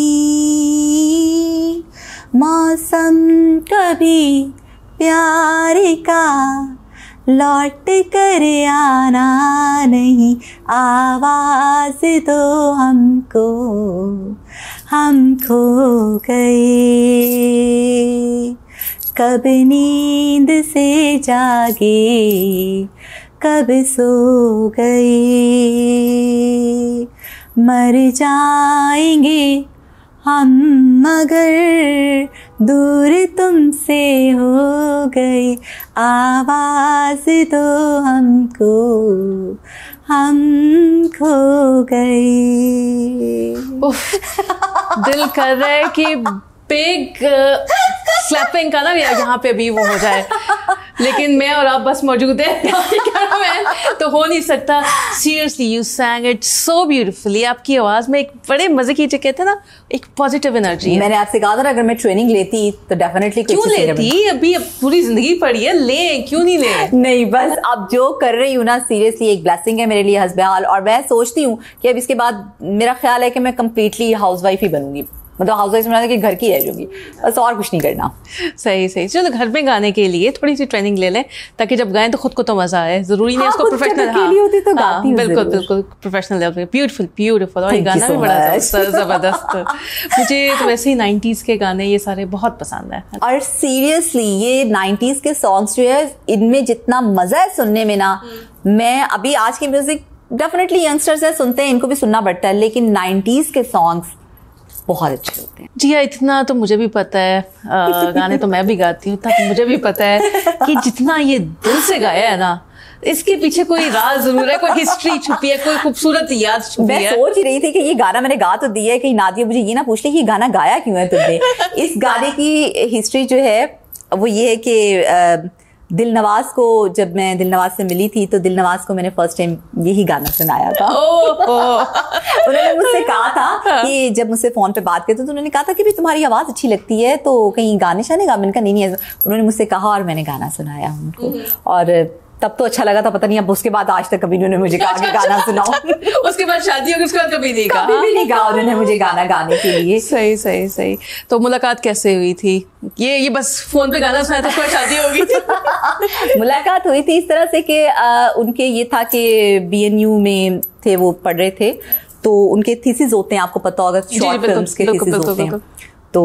मौसम कभी प्यार का लौट कर आना नहीं। आवाज़ दो हमको, हम खो गए। कब नींद से जागे, कब सो गए। मर जाएँगे हम मगर दूर तुमसे हो गई आवाज़ दो हमको, हम खो गए दिल कर रहा है कि बिग स्लैपिंग का ना यहाँ पे भी वो हो जाए। लेकिन मैं और आप बस मौजूद है। तो हो नहीं सकता। Seriously you sang it so beautifully आपकी आवाज़ में एक बड़े मज़े की जो कहते हैं ना एक पॉजिटिव एनर्जी है। मैंने आपसे कहा था ना अगर मैं ट्रेनिंग लेती तो डेफिनेटली क्यों लेती? अभी अब पूरी ज़िंदगी पड़ी है ले क्यों नहीं ले? नहीं बस अब जो कर रही हूँ ना सीरियसली एक ब्लेसिंग है मेरे लिए हसबहाल और मैं सोचती हूँ कि अब इसके बाद मेरा ख्याल है कि मैं कंप्लीटली हाउस वाइफ ही बनूँगी। मतलब हाउस वाइफ बनाने के घर की रह जाऊँगी बस और कुछ नहीं करना। सही सही। चलो घर में गाने के लिए थोड़ी सी ट्रेनिंग ले लें ताकि जब गाएँ तो खुद को तो मज़ा आए। ज़रूरी नहीं हाँ, खुद प्रोफेशनल अकेली होती तो गाती हूँ बिल्कुल बिल्कुल। प्रोफेशनल लेवल पे ब्यूटीफुल ब्यूटीफुल और ये गाना भी बड़ा ज़बरदस्त मुझे तो वैसे ही 90s के गाने ये सारे बहुत पसंद है। और सीरियसली ये 90s के सॉन्ग्स जो है इनमें जितना मज़ा है सुनने में ना मैं अभी आज के म्यूज़िक डेफिनेटली यंगस्टर्स है सुनते हैं इनको भी सुनना पड़ता है लेकिन 90s के सॉन्ग्स बहुत अच्छे होते हैं। जी हाँ इतना तो मुझे भी पता है। अ, गाने तो मैं भी गाती हूँ इतना तो मुझे भी पता है कि जितना ये दिल से गाया है ना इसके पीछे कोई राज ज़रूर है कोई हिस्ट्री छुपी है कोई खूबसूरत याद छुपी मैं है। सोच ही रही थी कि ये गाना मैंने गा तो दिया है कि नादिया मुझे ये ना पूछ ले कि ये गाना गाया क्यों है तुमने? इस गाने की हिस्ट्री जो है वो ये है कि दिल नवाज़ को जब मैं दिल नवाज़ से मिली थी तो दिल नवाज़ को मैंने फ़र्स्ट टाइम यही गाना सुनाया था। उन्होंने मुझसे कहा था कि जब मुझसे फ़ोन पे बात करते तो उन्होंने कहा था कि भाई तुम्हारी आवाज़ अच्छी लगती है तो कहीं गाने शाने गा मैंने कहा नहीं नहीं उन्होंने मुझसे कहा और मैंने गाना सुनाया उनको। और तब तो अच्छा लगा था पता नहीं अब उसके बाद आज तक कभी उन्होंने मुझे कहा कि अच्छा, गाना अच्छा। सुनाओ। उसके बाद शादी होगी उसके बाद कभी नहीं कहा। कभी भी नहीं कहा उन्होंने मुझे गाना गाने के लिए। सही सही सही। तो मुलाकात कैसे हुई थी? ये ये बस फ़ोन पे गाना सुनाया था उसके बाद शादी होगी। मुलाकात हुई थी इस तरह से कि उनके ये था कि बीएनयू में थे वो पढ़ रहे थे। तो उनके थीसिस होते हैं आपको पता होगा शॉर्ट फिल्म्स के थीसिस होते हैं। तो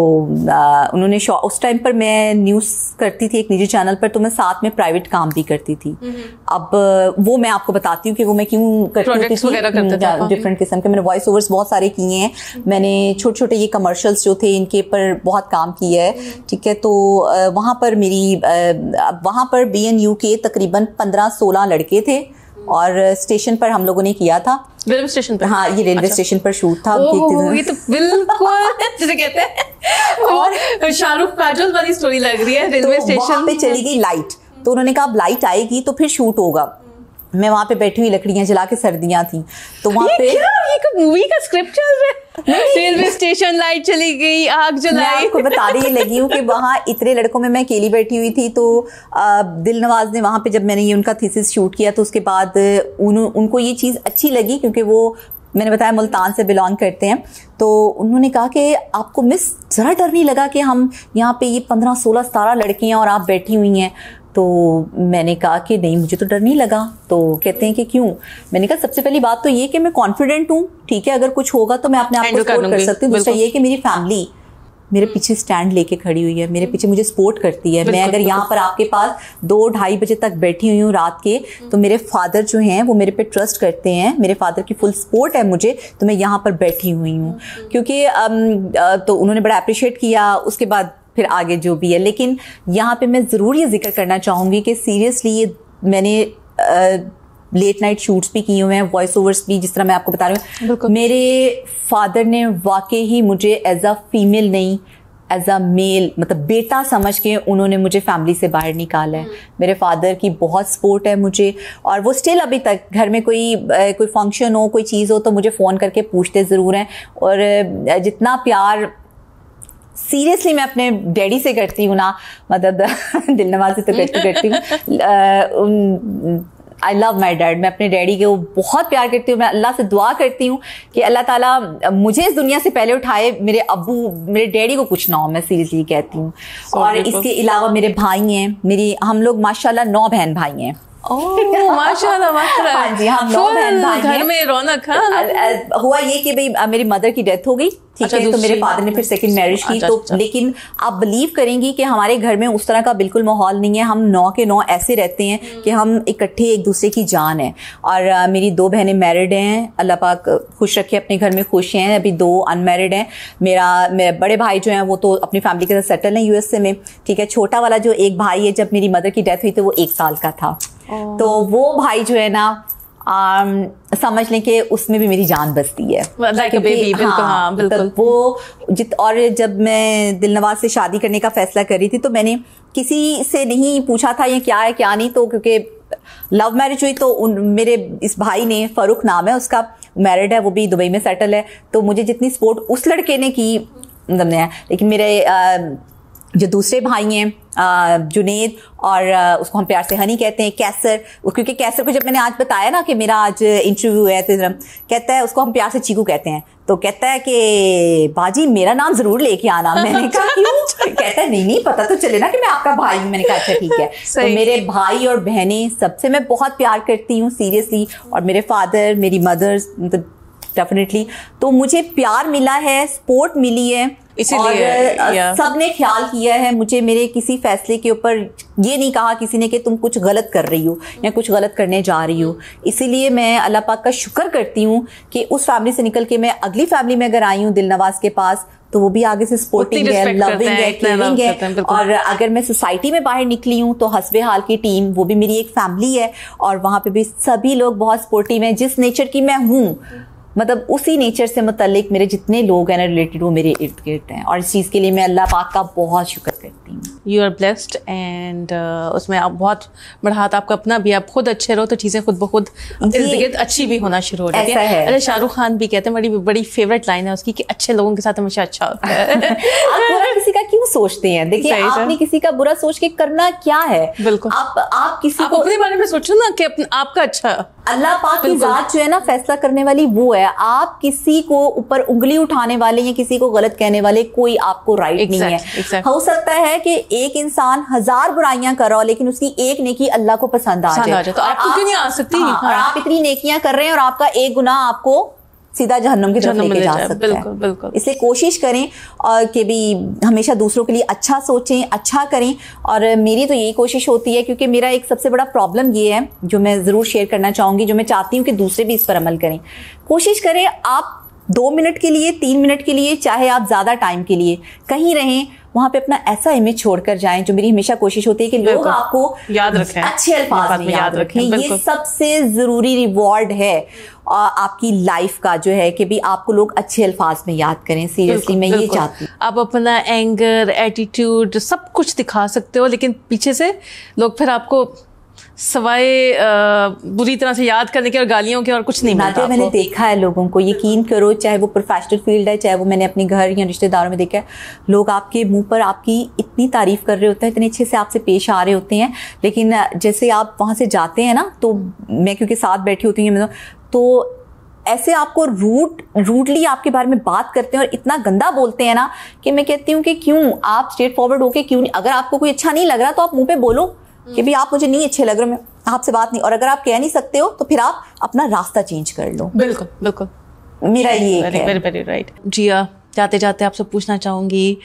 अ, उन्होंने उस टाइम पर मैं न्यूज़ करती थी एक निजी चैनल पर तो मैं साथ में प्राइवेट काम भी करती थी। अब वो मैं आपको बताती हूँ कि वो मैं क्यों करती हाँ। डिफरेंट किस्म के। मैंने वॉइस ओवर्स बहुत सारे किए हैं। मैंने छोटे छोटे ये कमर्शल्स जो थे इनके पर बहुत काम किया है। ठीक है तो वहाँ पर मेरी वहाँ पर बीएनयू के तकरीबन पंद्रह सोलह लड़के थे और स्टेशन पर हम लोगों ने किया था। रेलवे स्टेशन पर। हाँ ये रेलवे स्टेशन पर शूट था ओ, ये तो बिल्कुल जिसे कहते हैं। और शाहरुख काजोल वाली स्टोरी लग रही है रेलवे तो स्टेशन पे चली गई लाइट तो उन्होंने कहा अब लाइट आएगी तो फिर शूट होगा। मैं वहाँ पे बैठी हुई लकड़ियाँ जला के सर्दियाँ थी। तो वहाँ पे ये मूवी का स्क्रिप्ट चल रहा है? रेलवे स्टेशन लाइट चली गई आग जलाई। मैं आपको बता रही लगी हूँ कि वहाँ इतने लड़कों में मैं अकेली बैठी हुई थी तो आ, दिल नवाज़ ने वहाँ पे जब मैंने ये उनका थीसिस शूट किया तो उसके बाद उन, उनको ये चीज़ अच्छी लगी क्योंकि वो मैंने बताया मुल्तान से बिलोंग करते हैं। तो उन्होंने कहा कि आपको मिस ज़रा डर नहीं लगा कि हम यहाँ पे ये पंद्रह सोलह सतारह लड़के हैं और आप बैठी हुई हैं। तो मैंने कहा कि नहीं मुझे तो डर नहीं लगा। तो कहते हैं कि क्यों? मैंने कहा सबसे पहली बात तो ये कि मैं कॉन्फिडेंट हूँ ठीक है? अगर कुछ होगा तो मैं अपने आप को सपोर्ट कर सकती हूँ। दूसरा ये कि मेरी फैमिली मेरे पीछे स्टैंड लेके खड़ी हुई है मेरे पीछे मुझे सपोर्ट करती है। मैं अगर यहाँ पर आपके पास दो ढाई बजे तक बैठी हुई हूँ रात के तो मेरे फादर जो हैं वो मेरे पे ट्रस्ट करते हैं। मेरे फादर की फुल सपोर्ट है मुझे तो मैं यहाँ पर बैठी हुई हूँ। क्योंकि तो उन्होंने बड़ा अप्रिशिएट किया। उसके बाद फिर आगे जो भी है। लेकिन यहाँ पे मैं ज़रूर ये ज़िक्र करना चाहूँगी कि सीरियसली ये मैंने लेट नाइट शूट्स भी किए हुए हैं वॉइस ओवर्स भी जिस तरह मैं आपको बता रही हूँ। मेरे फादर ने वाकई ही मुझे एज अ फीमेल नहीं एज अ मेल मतलब बेटा समझ के उन्होंने मुझे फैमिली से बाहर निकाला है। मेरे फादर की बहुत सपोर्ट है मुझे। और वो स्टिल अभी तक घर में कोई कोई फ़ंक्शन हो कोई चीज़ हो तो मुझे फ़ोन करके पूछते ज़रूर हैं। और जितना प्यार सीरियसली मैं अपने डैडी से करती हूँ ना मतलब दिल नवाज़ से तो करती करती हूँ। आई लव माई डैड मैं अपने डैडी के वो बहुत प्यार करती हूँ मैं अल्लाह से दुआ करती हूँ कि अल्लाह ताला मुझे इस दुनिया से पहले उठाए मेरे अबू मेरे डैडी को कुछ ना हो मैं सीरियसली कहती हूँ। और इसके अलावा मेरे भाई हैं मेरी हम लोग माशाल्लाह नौ बहन भाई हैं। माशाल्लाह माशाल्लाह। हाँ जी, हम नौ बहन भाई घर में रौनक हाँ। हुआ ये कि भाई मेरी मदर की डेथ हो गई। ठीक अच्छा, है तो मेरे फादर ने फिर सेकंड मैरिज की अच्छा, तो अच्छा। लेकिन आप बिलीव करेंगी कि हमारे घर में उस तरह का बिल्कुल माहौल नहीं है हम नौ के नौ ऐसे रहते हैं कि हम इकट्ठे एक दूसरे की जान है। और मेरी दो बहनें मैरिड हैं अल्लाह पाक खुश रखे अपने घर में खुश हैं अभी दो अनमेरिड हैं। मेरा मेरे बड़े भाई जो हैं वो तो अपनी फैमिली के साथ सेटल हैं यूएसए में ठीक है। छोटा वाला जो एक भाई है जब मेरी मदर की डेथ हुई तो वो एक साल का था। तो वो भाई जो है ना समझ लें कि उसमें भी मेरी जान बसती है Like baby, बिल्कुल, हाँ, बिल्कुल। मतलब वो जित और जब मैं दिलनवाज से शादी करने का फैसला कर रही थी तो मैंने किसी से नहीं पूछा था ये क्या है क्या नहीं तो क्योंकि लव मैरिज हुई तो उन मेरे इस भाई ने फरूख नाम है उसका मैरिड है वो भी दुबई में सेटल है तो मुझे जितनी सपोर्ट उस लड़के ने की मतलब लेकिन मेरे जो दूसरे भाई हैं जुनेद और उसको हम प्यार से हनी कहते हैं कैसर। क्योंकि कैसर को जब मैंने आज बताया ना कि मेरा आज इंटरव्यू है तो कहता है उसको हम प्यार से चीकू कहते हैं। तो कहता है कि बाजी मेरा नाम ज़रूर लेके आना। मैंने कहा क्यों? कहता है नहीं नहीं पता तो चले ना कि मैं आपका भाई हूँ। मैंने कहा अच्छा ठीक है। तो मेरे भाई और बहनें सबसे मैं बहुत प्यार करती हूँ सीरियसली। और मेरे फादर मेरी मदर मतलब डेफिनेटली तो मुझे प्यार मिला है सपोर्ट मिली है इसीलिए. सबने ख्याल किया है मुझे मेरे किसी फैसले के ऊपर ये नहीं कहा किसी ने कि तुम कुछ गलत कर रही हो या कुछ गलत करने जा रही हो। इसीलिए मैं अल्लाह पाक का शुक्र करती हूँ कि उस फैमिली से निकल के मैं अगली फैमिली में अगर आई हूँ दिल नवाज़ के पास तो वो भी आगे से सपोर्टिंग है लविंग हैं, केयरिंग है। और अगर मैं सोसाइटी में बाहर निकली हूँ तो हसबे हाल की टीम वो भी मेरी एक फैमिली है और वहाँ पे भी सभी लोग बहुत सपोर्टिव हैं जिस नेचर की मैं हूँ मतलब उसी नेचर से मतलब मेरे जितने लोग हैं ना रिलेटेड वो मेरे इर्द गिर्द हैं। और इस चीज़ के लिए मैं अल्लाह पाक का बहुत शुक्र करती हूँ। यू आर ब्लेस्ड एंड उसमें आप बहुत बड़ा हाथ आपका अपना भी आप खुद अच्छे रहो तो चीज़ें खुद ब खुद इर्द गिर्द अच्छी भी होना शुरू हो जाती है। अरे शाहरुख खान भी कहते हैं बड़ी बड़ी फेवरेट लाइन है उसकी कि अच्छे लोगों के साथ हमेशा अच्छा होता है। आप बुरा किसी का क्यों सोचते हैं? देखिए आपने किसी का बुरा सोच के करना क्या है? बिल्कुल। आप आप किसी को अपने बारे में सोचो ना कि आपका अच्छा। अल्लाह पाक की जात जो है ना फैसला करने वाली वो है। आप किसी को ऊपर उंगली उठाने वाले या किसी को गलत कहने वाले कोई आपको राइट exactly, नहीं है। Exactly. हो सकता है कि एक इंसान हज़ार बुराइयाँ कर रहा हो लेकिन उसकी एक नेकी अल्लाह को पसंद आ जाए। तो आपको क्यों नहीं आ सकती? हाँ, और आप इतनी नेकियाँ कर रहे हैं और आपका एक गुना आपको सीधा जहन्नम की तरफ़ लेके जा सकता बिल्कुल, है। बिल्कुल इसलिए कोशिश करें और कि भी हमेशा दूसरों के लिए अच्छा सोचें अच्छा करें। और मेरी तो यही कोशिश होती है क्योंकि मेरा एक सबसे बड़ा प्रॉब्लम ये है जो मैं ज़रूर शेयर करना चाहूँगी जो मैं चाहती हूँ कि दूसरे भी इस पर अमल करें। कोशिश करें आप दो मिनट के लिए तीन मिनट के लिए चाहे आप ज़्यादा टाइम के लिए कहीं रहें वहाँ पे अपना ऐसा इमेज छोड़कर जाएँ जो मेरी हमेशा कोशिश होती है कि लोग आपको याद रखें। अच्छे अल्फाज में याद रखें। ये सबसे ज़रूरी रिवॉर्ड है आपकी लाइफ का जो है कि भी आपको लोग अच्छे अल्फाज में याद करें। सीरियसली मैं ये चाहती हूँ। आप अपना एंगर एटीट्यूड सब कुछ दिखा सकते हो लेकिन पीछे से लोग फिर आपको सवाए बुरी तरह से याद करने के और गालियों के और कुछ नहीं मिलता मैंने देखा है लोगों को यकीन करो चाहे वो प्रोफेशनल फ़ील्ड है चाहे वो मैंने अपने घर या रिश्तेदारों में देखा है लोग आपके मुँह पर आपकी इतनी तारीफ़ कर रहे होते हैं इतने अच्छे से आपसे पेश आ रहे होते हैं लेकिन जैसे आप वहाँ से जाते हैं ना तो मैं क्योंकि साथ बैठी होती हूँ तो ऐसे आपको रूट रूटली आपके बारे में बात करते हैं और इतना गंदा बोलते हैं ना कि मैं कहती हूँ कि क्यों आप स्ट्रेट फॉरवर्ड होके क्यों नहीं अगर आपको कोई अच्छा नहीं लग रहा तो आप मुँह पे बोलो। कि भी आप मुझे नहीं अच्छे लग रहे मैं आपसे बात नहीं और अगर आप कह नहीं सकते हो तो फिर आप अपना रास्ता चेंज कर लो। बिल्कुल बिल्कुल। मेरा ये वेरी वेरी राइट जिया जाते जाते आपसे पूछना चाहूँगी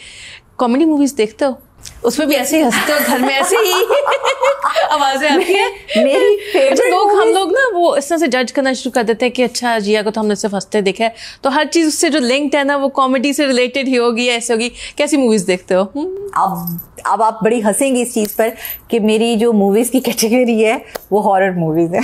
कॉमेडी मूवीज़ देखते हो? उसमें भी ऐसे ही हँसते हो घर में ऐसे ही आवाज़ें आती है। मेरी अच्छा लोग हम लोग ना वो इस तरह से जज करना शुरू कर देते हैं कि अच्छा जिया को तो हमने सिर्फ़ हँसते देखा है। तो हर चीज़ उससे जो लिंक्ड है ना वो कॉमेडी से रिलेटेड ही होगी ऐसे होगी। कैसी मूवीज़ देखते हो। अब अब आप बड़ी हंसेंगी इस चीज़ पर कि मेरी जो मूवीज़ की कैटेगरी है वो हॉरर मूवीज़ है।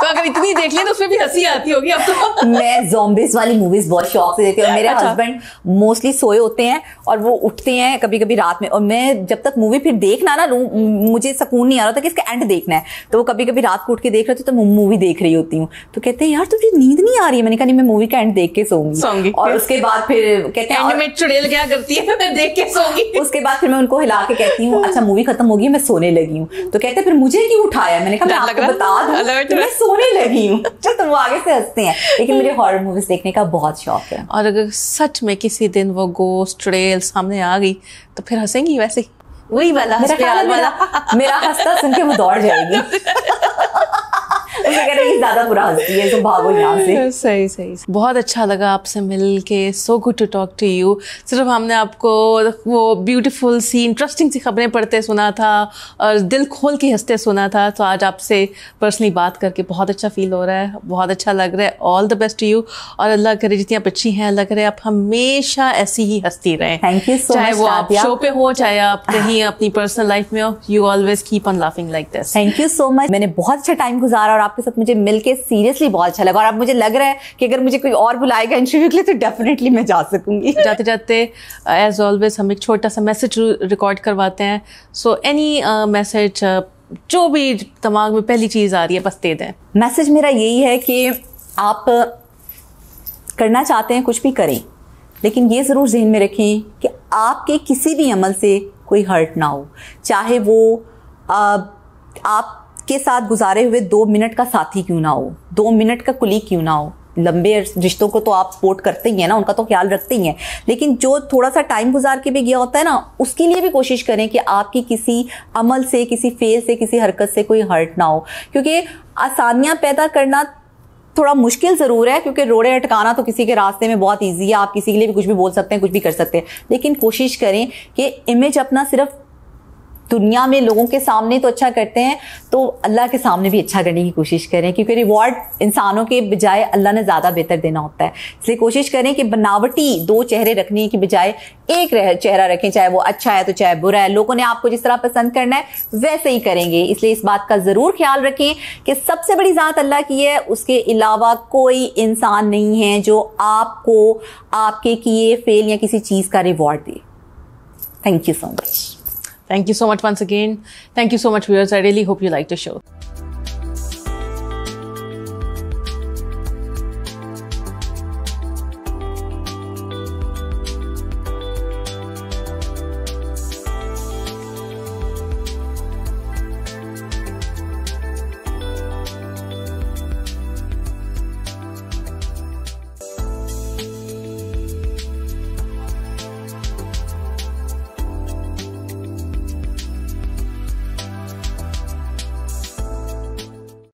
तो अगर इतनी देख लें तो उसमें भी हँसी आती होगी अब तो मैं जॉम्बिस वाली मूवीज़ बहुत शौक से देखती हूँ। मेरे हस्बैंड अच्छा। मोस्टली सोए होते हैं और वो उठते हैं कभी कभी रात में। और मैं जब तक मूवी फिर देखना ना मुझे सुकून नहीं आ रहा था कि इसका एंड देखना है। तो वो कभी कभी रात को उठ के देख रहे थे तो मूवी देख रही होती हूँ। तो कहते हैं यार तुझे नींद नहीं आ रही है? मैंने कहा नहीं मैं मूवी का एंड देख के सोऊँगी। और उसके बाद फिर कहते हैं चुड़ैल क्या करती है? मैं देख के सोऊँगी। उसके बाद फिर मैं उनको हिला के कहती हूँ अच्छा मूवी खत्म होगी मैं सोने लगी हूँ। तो कहते फिर मुझे क्यों उठाया? मैंने कहा मैं आपको बता दूँ मैं सोने लगी हूँ। तो वो आगे से हँसते हैं लेकिन मुझे हॉरर मूवीज़ देखने का बहुत शौक है। और अगर सच में किसी दिन वो गोस्ट ट्रेल सामने आ गई तो फिर हंसेंगी वैसे वही वाला। मेरा हंसता सुन के वो दौड़ जाएगी। ज़्यादा बुरा हंसती है तो भागो यहाँ से। सही सही बहुत अच्छा लगा आपसे मिल के so good to talk to you सिर्फ़ हमने आपको वो ब्यूटीफुल सी इंटरेस्टिंग सी खबरें पढ़ते सुना था और दिल खोल के हँसते सुना था। तो आज आपसे पर्सनली बात करके बहुत अच्छा फील हो रहा है। बहुत अच्छा लग रहा है। All the best to you और अल्लाह करे जितनी आप अच्छी हैं अल्लाह करे आप हमेशा ऐसी ही हंसती रहें। थैंक यू so चाहे वो आप शो पे हो चाहे आप कहीं अपनी पर्सनल लाइफ में हो you always keep on laughing like this thank you so much मैंने बहुत अच्छा टाइम गुजारा और आपके साथ मुझे मिलके सीरियसली बहुत अच्छा लगा। और अब मुझे लग रहा है कि अगर मुझे कोई और बुलाएगा इंटरव्यू के लिए तो डेफिनेटली मैं जा सकूँगी। जाते जाते एज ऑलवेज हम एक छोटा सा मैसेज रिकॉर्ड करवाते हैं। सो एनी मैसेज जो भी दिमाग में पहली चीज़ आ रही है बस दे दें। मैसेज मेरा यही है कि आप करना चाहते हैं कुछ भी करें। लेकिन ये ज़रूर जहन में रखें कि आपके किसी भी अमल से कोई हर्ट ना हो। चाहे वो आ, आप के साथ गुजारे हुए दो मिनट का साथी क्यों ना हो? दो मिनट का कुली क्यों ना हो? लंबे रिश्तों को तो आप सपोर्ट करते ही हैं ना, उनका तो ख्याल रखते ही हैं। लेकिन जो थोड़ा सा टाइम गुजार के भी गया होता है ना, उसके लिए भी कोशिश करें कि आपकी किसी अमल से, किसी फेल से, किसी हरकत से कोई हर्ट ना हो। क्योंकि आसानियाँ पैदा करना थोड़ा मुश्किल ज़रूर है, क्योंकि रोड़े अटकाना तो किसी के रास्ते में बहुत ईजी है, आप किसी के लिए भी कुछ भी बोल सकते हैं, कुछ भी कर सकते हैं। लेकिन कोशिश करें कि इमेज अपना सिर्फ़ दुनिया में लोगों के सामने तो अच्छा करते हैं तो अल्लाह के सामने भी अच्छा करने की कोशिश करें, क्योंकि रिवॉर्ड इंसानों के बजाय अल्लाह ने ज़्यादा बेहतर देना होता है। इसलिए कोशिश करें कि बनावटी दो चेहरे रखने की बजाय एक चेहरा रखें, चाहे वो अच्छा है तो चाहे बुरा है। लोगों ने आपको जिस तरह पसंद करना है, वैसे ही करेंगे। इसलिए इस बात का ज़रूर ख्याल रखें कि सबसे बड़ी ज़ात अल्लाह की है, उसके अलावा कोई इंसान नहीं है जो आपको, आपके किए, फेल या किसी चीज़ का reward they. Thank you so much Thank you so much once again. Thank you so much, viewers. I really hope you liked the show.